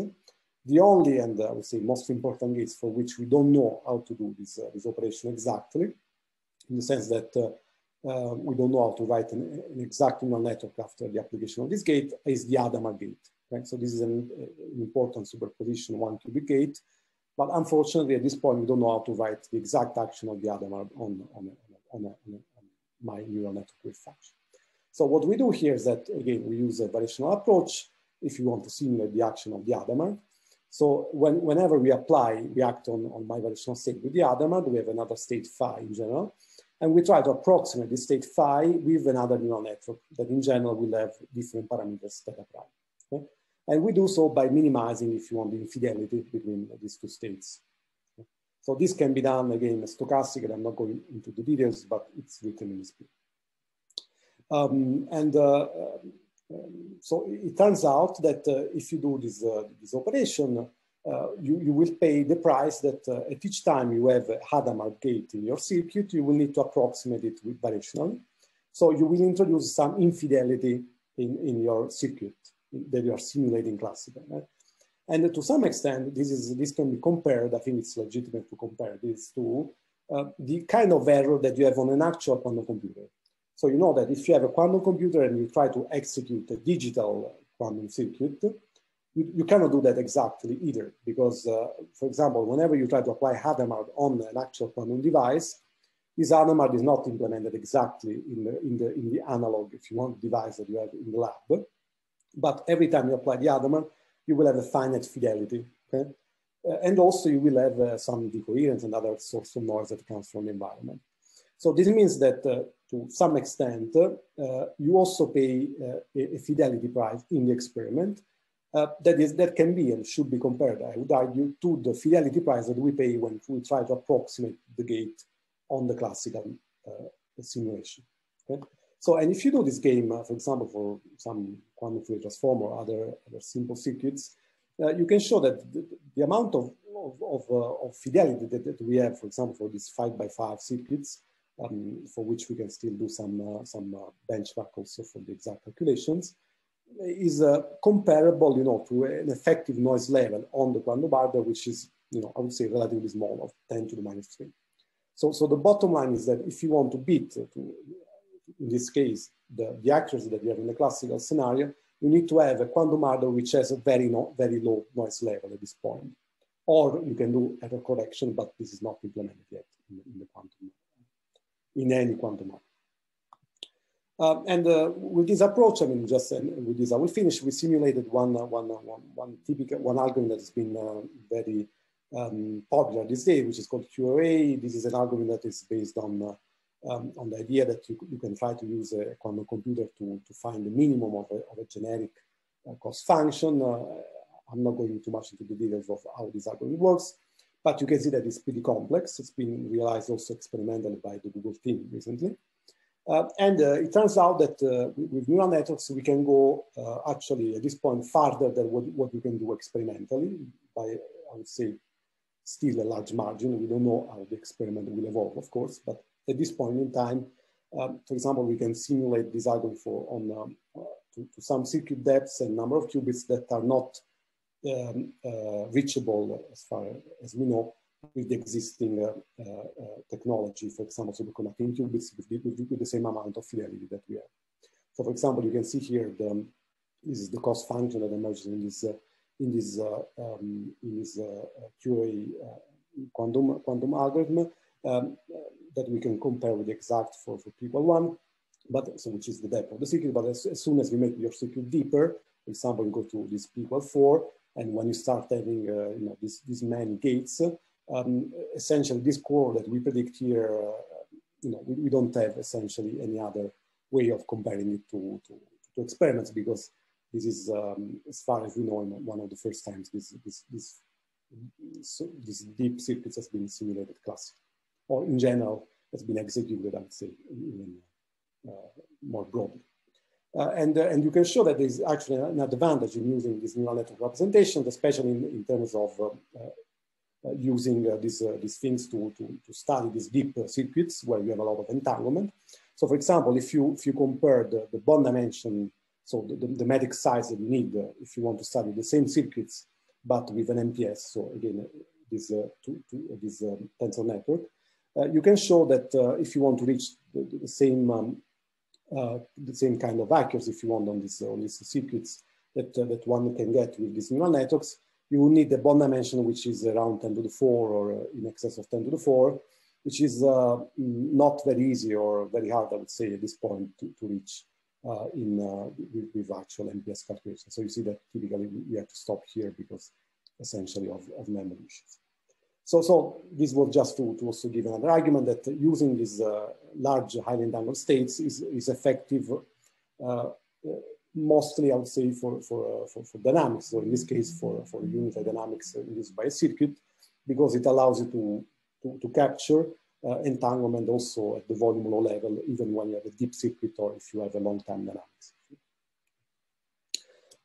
The only and I would say most important gates for which we don't know how to do this, uh, this operation exactly, in the sense that uh, uh, we don't know how to write an, an, exact neural network after the application of this gate is the Hadamard gate. Right? So this is an, an, important superposition one qubit gate. But unfortunately, at this point, we don't know how to write the exact action of the Hadamard on, on, a, on, a, on, my neural network with function. So what we do here is that, again, we use a variational approach if you want to simulate the action of the Hadamard. So when, whenever we apply, we act on, on my variational state with the Hadamard, we have another state phi in general. And we try to approximate the state phi with another neural network that in general will have different parameters that apply. Okay? And we do so by minimizing, if you want, the infidelity between these two states. Okay? So this can be done again stochastic, and I'm not going into the details, but it's written in this book. Um, and uh, so it turns out that uh, if you do this, uh, this operation, uh, you, you will pay the price that uh, at each time you have a Hadamard gate in your circuit, you will need to approximate it with variationally. So you will introduce some infidelity in, in your circuit that you are simulating classical. Right? And to some extent, this, is, this can be compared, I think it's legitimate to compare this to uh, the kind of error that you have on an actual quantum computer. So you know that if you have a quantum computer and you try to execute a digital quantum circuit, you, you cannot do that exactly either because, uh, for example, whenever you try to apply Hadamard on an actual quantum device, this Hadamard is not implemented exactly in the, in the, in the analog, if you want, device that you have in the lab. But every time you apply the Hadamard, you will have a finite fidelity. Okay? Uh, and also you will have uh, some decoherence and other source of noise that comes from the environment. So this means that uh, to some extent, you also pay a, fidelity price in the experiment uh, that is that can be and should be compared, I would argue, to the fidelity price that we pay when we try to approximate the gate on the classical uh, simulation. Okay? So, and if you do this game, uh, for example, for some quantum Fourier transform or other, other simple circuits, uh, you can show that the, the amount of, of, of, uh, of fidelity that, that, we have, for example, for these five by five circuits, um, for which we can still do some, uh, some benchmark also for the exact calculations, is uh, comparable, you know, to an effective noise level on the quantum hardware, which is, you know, I would say relatively small, of 10 to the minus 3. So, so the bottom line is that if you want to beat, to, in this case, the, the accuracy that you have in the classical scenario, you need to have a quantum hardware which has a very, no, very low noise level at this point. Or you can do error correction, but this is not implemented yet in, in the quantum, in any quantum hardware. Uh, and uh, with this approach, I mean, just uh, with this, I will finish. We simulated one, uh, one, uh, one, one typical, one algorithm that has been uh, very um, popular this day, which is called QAOA. This is an algorithm that is based on, um, on the idea that you, you can try to use a quantum computer to, to find the minimum of a, of a generic cost function. I'm not going too much into the details of how this algorithm works, but you can see that it's pretty complex. It's been realized also experimentally by the Google team recently. Uh, and uh, it turns out that uh, with neural networks, we can go uh, actually at this point farther than what, what we can do experimentally by, I would say, still a large margin. We don't know how the experiment will evolve, of course, but at this point in time, um, for example, we can simulate this algorithm for on um, uh, to, to, some circuit depths and number of qubits that are not um, uh, reachable as far as we know with the existing uh, uh, uh, technology, for example, superconducting qubits with the, with the, same amount of fidelity that we have. So for example, you can see here the, this is the cost function that emerges in this in this um, in this QA quantum quantum algorithm um, that we can compare with the exact for for people one but so which is the depth of the circuit. But as, as, soon as we make your circuit deeper, for example, you go to this P equal four, and when you start having uh, you know this, these many gates, um, essentially this core that we predict here, uh, you know, we, we, don't have essentially any other way of comparing it to, to, to experiments because this is, um, as far as we know, one of the first times this, this, this, so this deep circuits has been simulated classically, or in general has been executed, I would say, even uh, more broadly. Uh, and, uh, and you can show that there's actually an advantage in using these neural network representations, especially in, in terms of uh, uh using uh, these, uh, these things to, to, to study these deep circuits where you have a lot of entanglement. So for example, if you, if you compare the, the bond dimension, so the, the, the metric size that you need if you want to study the same circuits, but with an MPS, so again, this, to, to, this um, tensor network, you can show that if you want to reach the, the same um, the same kind of accuracy, if you want on these on these circuits that that one can get with these neural networks, you will need the bond dimension, which is around 10 to the 4 or uh, in excess of 10 to the 4, which is uh, not very easy or very hard, I would say, at this point to, to reach uh, in uh, with, with, actual MPS calculations. So you see that typically we have to stop here because essentially of, of memory issues. So, so this was just to, to also give another argument that using these uh, large highly entangled states is, is effective uh, mostly I would say for, for, uh, for, for, dynamics, so in this case for, for unitary dynamics induced by a circuit, because it allows you to, to, to capture uh, entanglement also at the volume level, even when you have a deep circuit or if you have a long-time dynamics.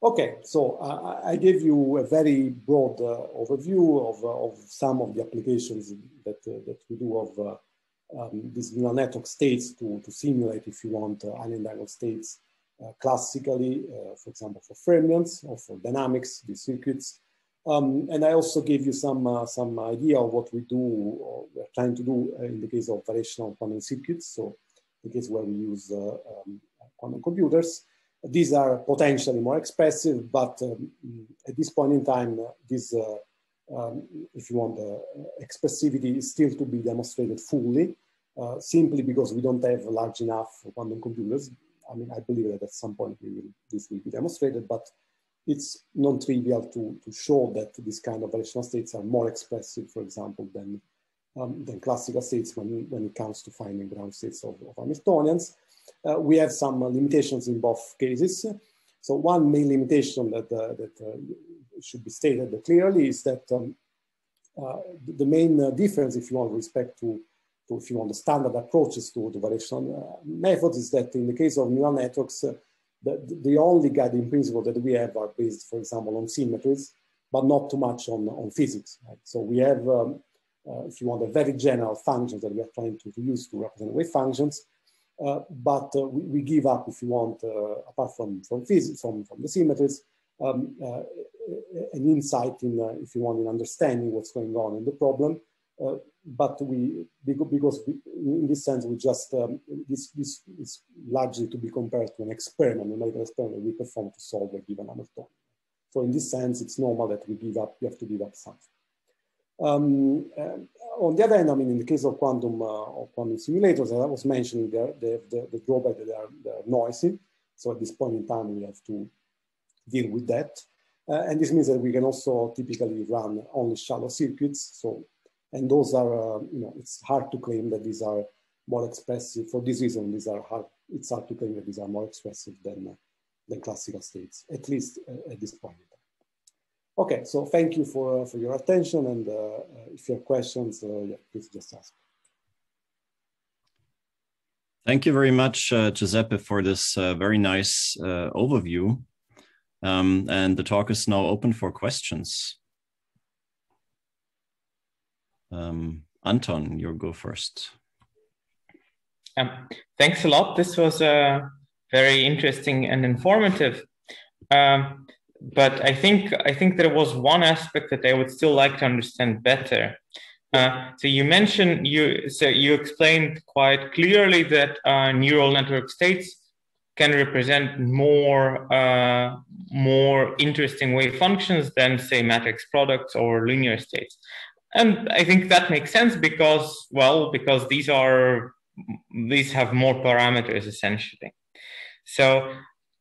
Okay, so uh, I gave you a very broad uh, overview of, uh, of some of the applications that, uh, that we do of uh, um, these neural network states to, to simulate, if you want, uh, states classically, for example, for fermions or for dynamics, these circuits. Um, and I also gave you some, some idea of what we do or we're trying to do in the case of variational quantum circuits. So the case where we use um, quantum computers. These are potentially more expressive, but um, at this point in time, this, uh, um, if you want, the uh, expressivity is still to be demonstrated fully, uh, simply because we don't have large enough quantum computers I mean, I believe that at some point will, this will be demonstrated, but it's non-trivial to, to show that this kind of variational states are more expressive, for example, than, um, than classical states when, when it comes to finding ground states of, of Hamiltonians. Uh, we have some limitations in both cases. So one main limitation that, uh, that uh, should be stated clearly is that um, uh, the main uh, difference, if you want, respect to, to, if you want, the standard approaches to the variational methods is that in the case of neural networks, the, the only guiding principle that we have are based, for example, on symmetries, but not too much on, on physics. Right? So we have, um, uh, if you want, a very general functions that we are trying to, to use to represent wave functions, uh, but uh, we, we, give up, if you want, uh, apart from, from physics, from, from the symmetries, um, uh, an insight in, uh, if you want, in understanding what's going on in the problem, uh, but we because we, in this sense we just um, this this is largely to be compared to an experiment, a medical experiment we perform to solve a given Hamiltonian. So in this sense, it's normal that we give up. You have to give up something. Um, uh, on the other hand, I mean, in the case of quantum uh, or quantum simulators, as I was mentioning, they have the, the drawback that they are, they are noisy. So at this point in time, we have to deal with that. Uh, and this means that we can also typically run only shallow circuits. So and those are, uh, you know, it's hard to claim that these are more expressive. For this reason, these are hard, it's hard to claim that these are more expressive than, uh, than classical states, at least uh, at this point. Okay, so thank you for, uh, for your attention. And uh, uh, if you have questions, yeah, please just ask. Thank you very much, Giuseppe, for this very nice overview. Um, and the talk is now open for questions. Um, Anton, you go first. Um, thanks a lot. This was uh, very interesting and informative. Um, but I think I think there was one aspect that I would still like to understand better. Uh, so you mentioned you so you explained quite clearly that uh, neural network states can represent more uh, more interesting wave functions than say matrix products or linear states. And I think that makes sense because, well, because these are, these have more parameters essentially. So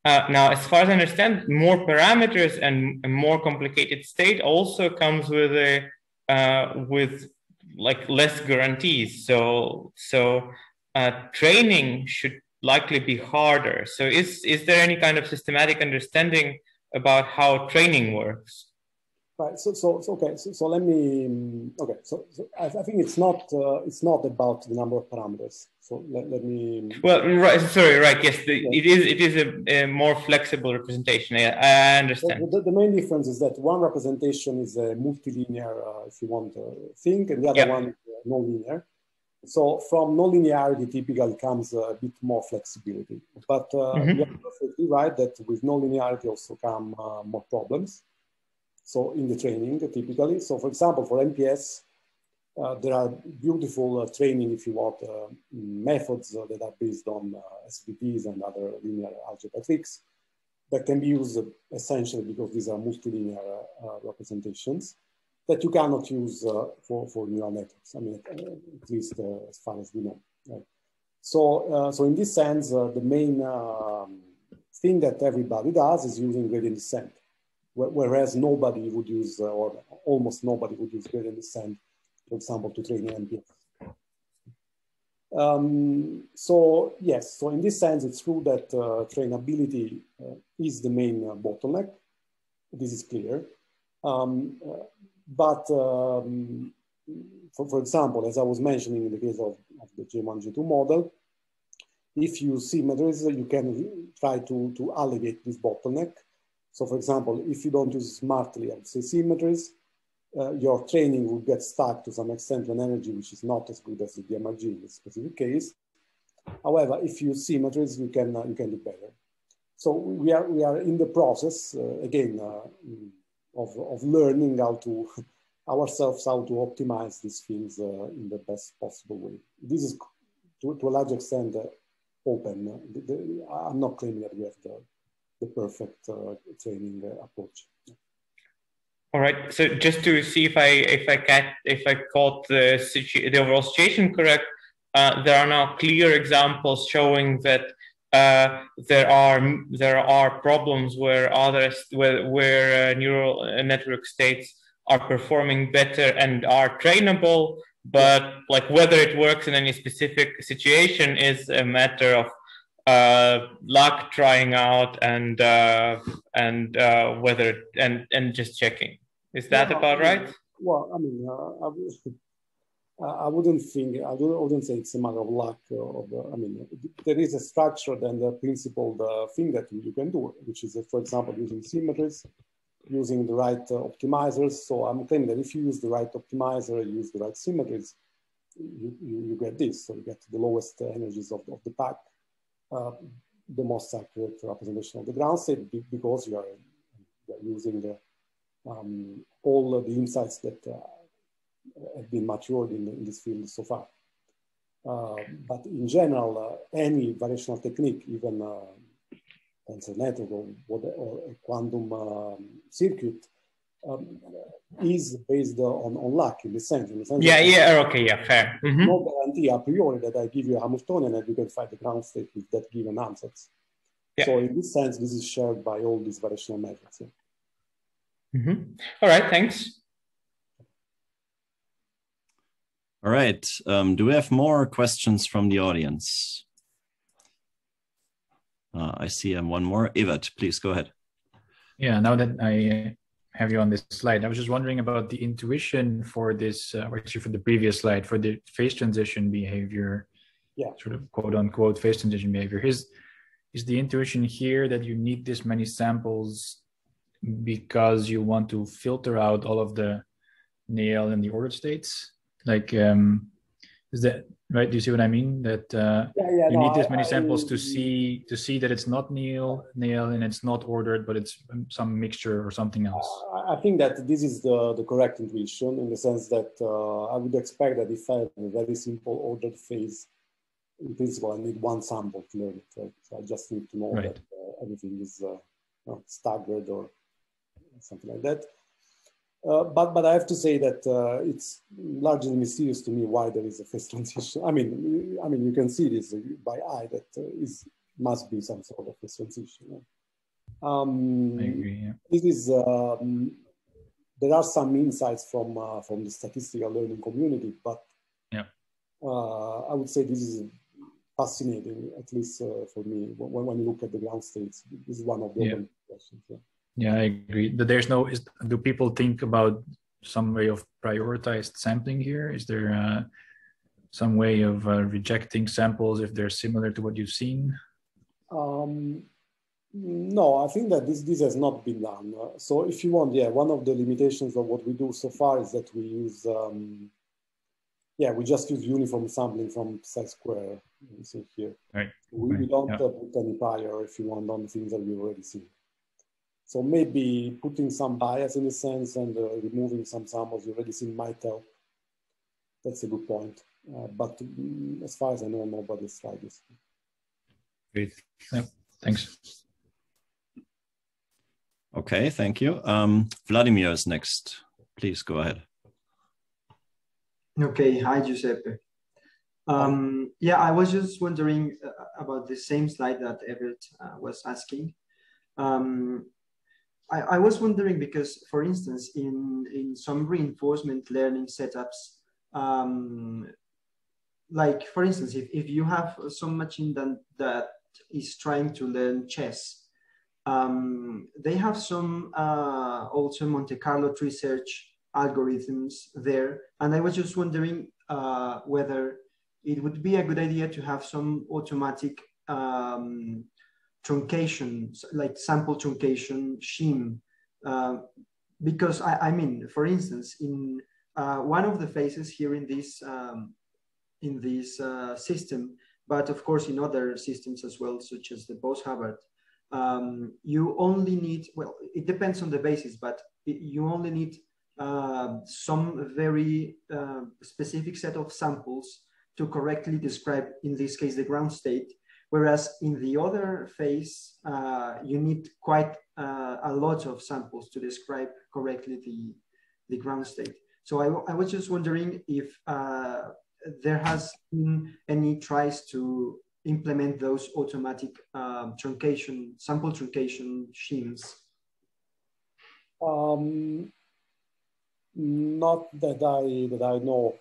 uh, now, as far as I understand, more parameters and a more complicated state also comes with a, uh, with like less guarantees. So, so uh, training should likely be harder. So is, is there any kind of systematic understanding about how training works? Right. So, so, so okay. So, so, let me. Okay. So, so I, I, think it's not. Uh, it's not about the number of parameters. So let, let me. Well, right. Sorry. Right. Yes. The, It is. It is a, a, more flexible representation. I, I understand. The, the, main difference is that one representation is a multilinear, uh, if you want to think, and the other one is uh, nonlinear. So from nonlinearity typically comes a bit more flexibility. But uh, mm-hmm. you're perfectly right that with nonlinearity also come uh, more problems. So in the training, typically. So for example, for MPS, uh, there are beautiful uh, training, if you want, uh, methods uh, that are based on uh, SVDs and other linear algebra tricks that can be used essentially because these are multilinear uh, representations that you cannot use for, for neural networks. I mean, at least as far as we know. Right? So, so in this sense, the main um, thing that everybody does is using gradient descent whereas nobody would use, uh, or almost nobody would use gradient descent, for example, to train MPS. Um, so yes, so in this sense, it's true that uh, trainability uh, is the main uh, bottleneck. This is clear. Um, uh, but um, for, for example, as I was mentioning in the case of, of the J1, J2 model, if you see symmetries, you can try to, to alleviate this bottleneck so for example, if you don't use smartly, I would say symmetries, uh, your training will get stuck to some extent on energy, which is not as good as the DMRG in this specific case. However, if you use symmetries, you can, uh, you can do better. So we are, we are in the process, uh, again, uh, of, of learning how to, [LAUGHS] ourselves how to optimize these things uh, in the best possible way. This is to, to a large extent uh, open. The, the, I'm not claiming that we have the, the perfect training approach. All right. So just to see if I if I cat if I caught the situ- the overall situation correct, uh, there are now clear examples showing that uh, there are there are problems where others where, where uh, neural uh, network states are performing better and are trainable but like whether it works in any specific situation is a matter of uh, luck trying out and uh, and uh, whether and and just checking is that yeah, about right well i mean uh, I [LAUGHS] wouldn't think, I wouldn't say it's a matter of luck. Of, I mean, there is a structured and a principled uh, thing that you can do, which is, uh, for example, using symmetries, using the right uh, optimizers. So I'm claiming that if you use the right optimizer, use the right symmetries, you, you, you get this. So you get the lowest energies of, of the pack, uh, the most accurate representation of the ground state because you are, you are using the, um, all the insights that uh, have been matured in, in this field so far. Uh, but in general, uh, any variational technique, even tensor network or, or a quantum um, circuit, um, is based on, on luck in the sense. In the sense yeah, yeah, okay, yeah, fair. Mm -hmm. No guarantee a priori that I give you a Hamiltonian and you can find the ground state with that given ansatz. Yeah. So in this sense, this is shared by all these variational methods. Yeah. Mm -hmm. All right, thanks. All right. Um, do we have more questions from the audience? Uh, I see um, one more. Evert, please go ahead. Yeah, now that I have you on this slide, I was just wondering about the intuition for this, uh, actually for the previous slide, for the phase transition behavior, yeah. sort of quote unquote phase transition behavior. Is, is the intuition here that you need this many samples because you want to filter out all of the Néel and the ordered states? Like, um, is that right? Do you see what I mean? That uh, yeah, yeah, you no, need this many I, samples I, to see to see that it's not Néel, Néel, and it's not ordered, but it's some mixture or something else. I think that this is the, the correct intuition in the sense that uh, I would expect that if I have a very simple ordered phase, in principle, I need one sample to learn it. Right? So I just need to know right. that uh, everything is uh, staggered or something like that. Uh, but but I have to say that uh, it's largely mysterious to me why there is a phase [LAUGHS] transition. I mean, I mean you can see this by eye that uh, is must be some sort of phase transition. Um, I agree. Yeah. This is um, there are some insights from uh, from the statistical learning community, but yeah, uh, I would say this is fascinating, at least uh, for me. When, when you look at the ground states, this is one of the yeah. questions. Yeah. Yeah, I agree. There's no. Is, do people think about some way of prioritized sampling here? Is there uh, some way of uh, rejecting samples if they're similar to what you've seen? Um, no, I think that this this has not been done. Uh, so if you want, yeah, one of the limitations of what we do so far is that we use, um, yeah, we just use uniform sampling from set square. You see here. Right. We, we don't yeah. put any prior if you want on things that we've already seen. So maybe putting some bias in a sense and uh, removing some samples you already seen might help. That's a good point. Uh, but mm, as far as I know, nobody's tried this. Great. Yeah, thanks. Okay, thank you. Um, Vladimir is next. Please go ahead. Okay, hi Giuseppe. Um, yeah, I was just wondering uh, about the same slide that Evert uh, was asking. Um, I, I was wondering because, for instance, in, in some reinforcement learning setups, um, like for instance, if, if you have some machine that, that is trying to learn chess, um, they have some uh, also Monte Carlo research algorithms there. And I was just wondering uh, whether it would be a good idea to have some automatic um, truncation, like sample truncation shim. Uh, because I, I, mean, for instance, in uh, one of the phases here in this um, in this uh, system, but of course in other systems as well, such as the Bose-Hubbard, um, you only need, well, it depends on the basis, but you only need uh, some very uh, specific set of samples to correctly describe, in this case, the ground state Whereas in the other phase, uh, you need quite uh, a lot of samples to describe correctly the, the ground state. So I, I was just wondering if uh, there has been any tries to implement those automatic um, truncation, sample truncation schemes? Um, not that I that I know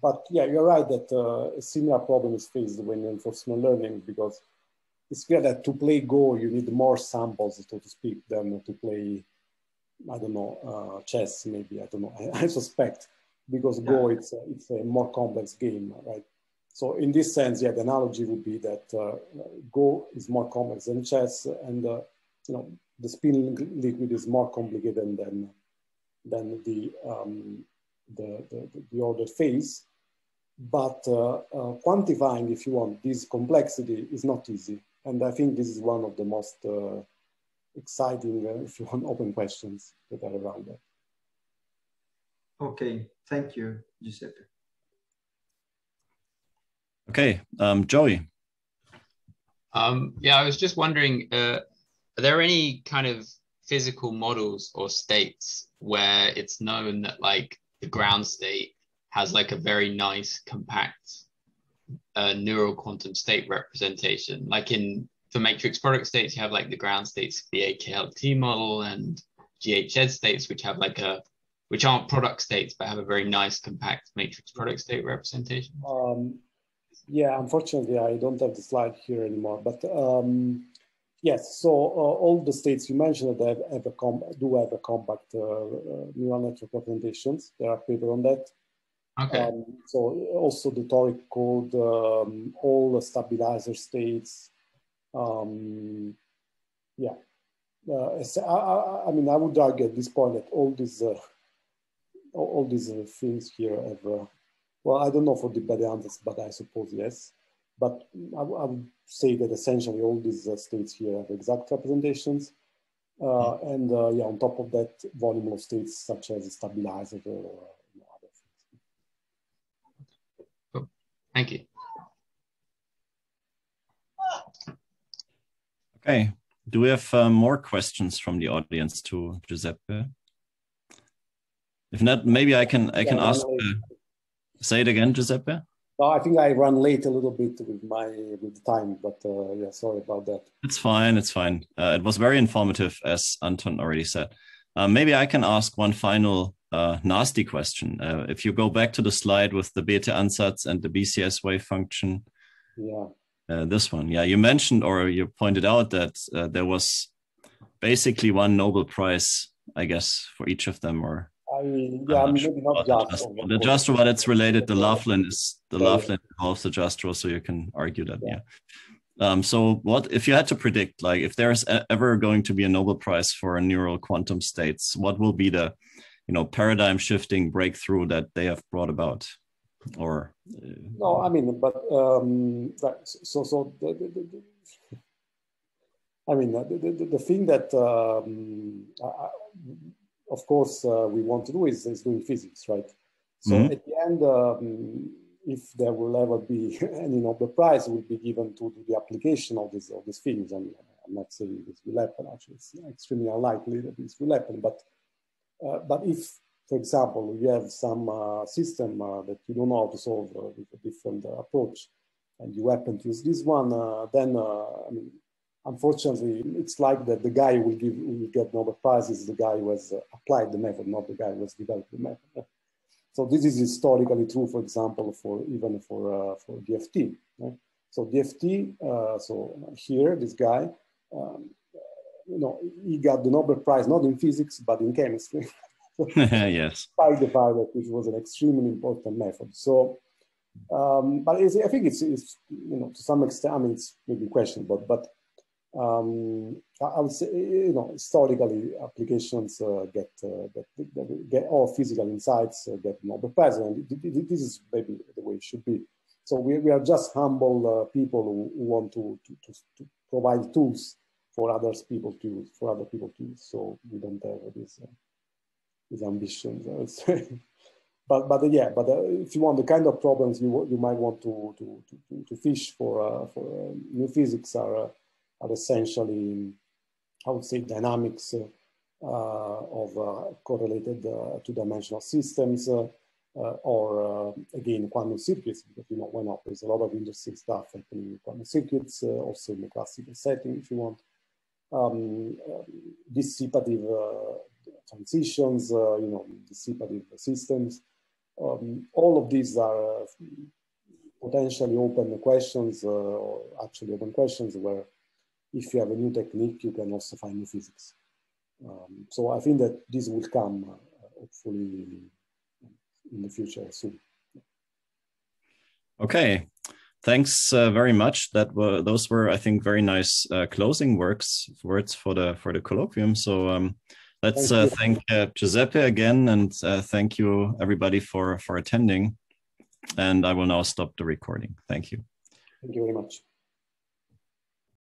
but yeah, you're right that uh, a similar problem is faced when reinforcement learning because it's clear that to play Go you need more samples, so to speak, than to play I don't know uh, chess. Maybe I don't know. [LAUGHS] I, I suspect because Go it's a, it's a more complex game, right? So in this sense, yeah, the analogy would be that uh, Go is more complex than chess, and uh, you know the spin liquid is more complicated than than the um, the, the, the ordered phase. But uh, uh, quantifying, if you want, this complexity is not easy, and I think this is one of the most uh, exciting, uh, if you want, [LAUGHS] open questions that are around that. Okay, thank you, Giuseppe. Okay, um, Joey. Um, yeah, I was just wondering, uh, are there any kind of physical models or states where it's known that like the ground state has like a very nice compact uh, neural quantum state representation? Like in for matrix product states, you have like the ground states, of the AKLT model and GHZ states, which have like a which aren't product states but have a very nice compact matrix product state representation. Um, yeah, unfortunately, I don't have the slide here anymore. But um, yes, so uh, all the states you mentioned have, have a do have a compact uh, uh, neural network representations. There are papers on that. Okay. Um, so also the toric code, um, all the stabilizer states. Um, yeah. Uh, I, I, mean, I would argue at this point that all these uh, all these uh, things here have uh, well, I don't know for the better answers, but I suppose yes. But I, I would say that essentially all these uh, states here have exact representations. Uh, and uh, yeah, on top of that, volume of states such as stabilizer or you know, other things. Cool. Thank you. Okay. Do we have uh, more questions from the audience to Giuseppe? If not, maybe I can I yeah, can ask. Say it again, Giuseppe. No, I think I run late a little bit with my with the time, but uh, yeah, sorry about that. It's fine. It's fine. Uh, it was very informative, as Anton already said. Uh, maybe I can ask one final uh, nasty question. Uh, if you go back to the slide with the Bethe ansatz and the BCS wave function, yeah, uh, this one, yeah, you mentioned or you pointed out that there was basically one Nobel Prize, I guess, for each of them, or I yeah, I mean, maybe not just. The Jastrow, but it's related. The Laughlin is the yeah. Laughlin involves the Jastrow, so you can argue that. Yeah. yeah. Um, so, what if you had to predict, like, if there's ever going to be a Nobel Prize for neural quantum states, what will be the, you know, paradigm shifting breakthrough that they have brought about? Or uh, no, I mean, but um, right. So, so the, the, the, I mean, the, the, the thing that um, I, of course, uh, we want to do is, is doing physics, right? So mm-hmm. at the end, um, if there will ever be [LAUGHS] any Nobel Prize, will be given to, to the application of this of these things. I mean, I'm not saying this will happen. Actually, it's extremely unlikely that this will happen. But uh, but if, for example, you have some uh, system uh, that you don't know how to solve uh, with a different uh, approach, and you happen to use this one, then I mean, unfortunately, it's like that the guy who will give who will get Nobel Prize is the guy who has uh, applied the method, not the guy who has developed the method. So this is historically true, for example, for even for uh, for DFT. Right? So DFT, uh, so here this guy, um, you know, he got the Nobel Prize not in physics but in chemistry. [LAUGHS] [LAUGHS] yes. By the fact that it was an extremely important method. So. Um, but I think it's, it's, you know, to some extent, I mean, it's maybe questionable, but um, I would say, you know, historically applications uh, get, uh, get, get all physical insights uh, get Nobel Prize, and this is maybe the way it should be. So we, we are just humble uh, people who, who want to, to, to, to, provide tools for others people to use, for other people to use. So we don't have these uh, these ambitions, I would say. [LAUGHS] but but uh, yeah, but if you want the kind of problems you you might want to to to, to fish for for new physics are are essentially, I would say, dynamics uh, of uh, correlated uh, two-dimensional systems. uh, or uh, again quantum circuits because you know why not there's a lot of interesting stuff happening in quantum circuits uh, also in the classical setting if you want um, dissipative transitions you know dissipative systems um, all of these are potentially open questions or actually open questions where if you have a new technique you can also find new physics um, so I think that this will come hopefully in the future soon. Okay, thanks uh, very much. That were those were I think very nice uh, closing works words for the for the colloquium. So um, let's thank, uh, thank uh, Giuseppe again, and uh, thank you everybody for for attending. And I will now stop the recording. Thank you. Thank you very much.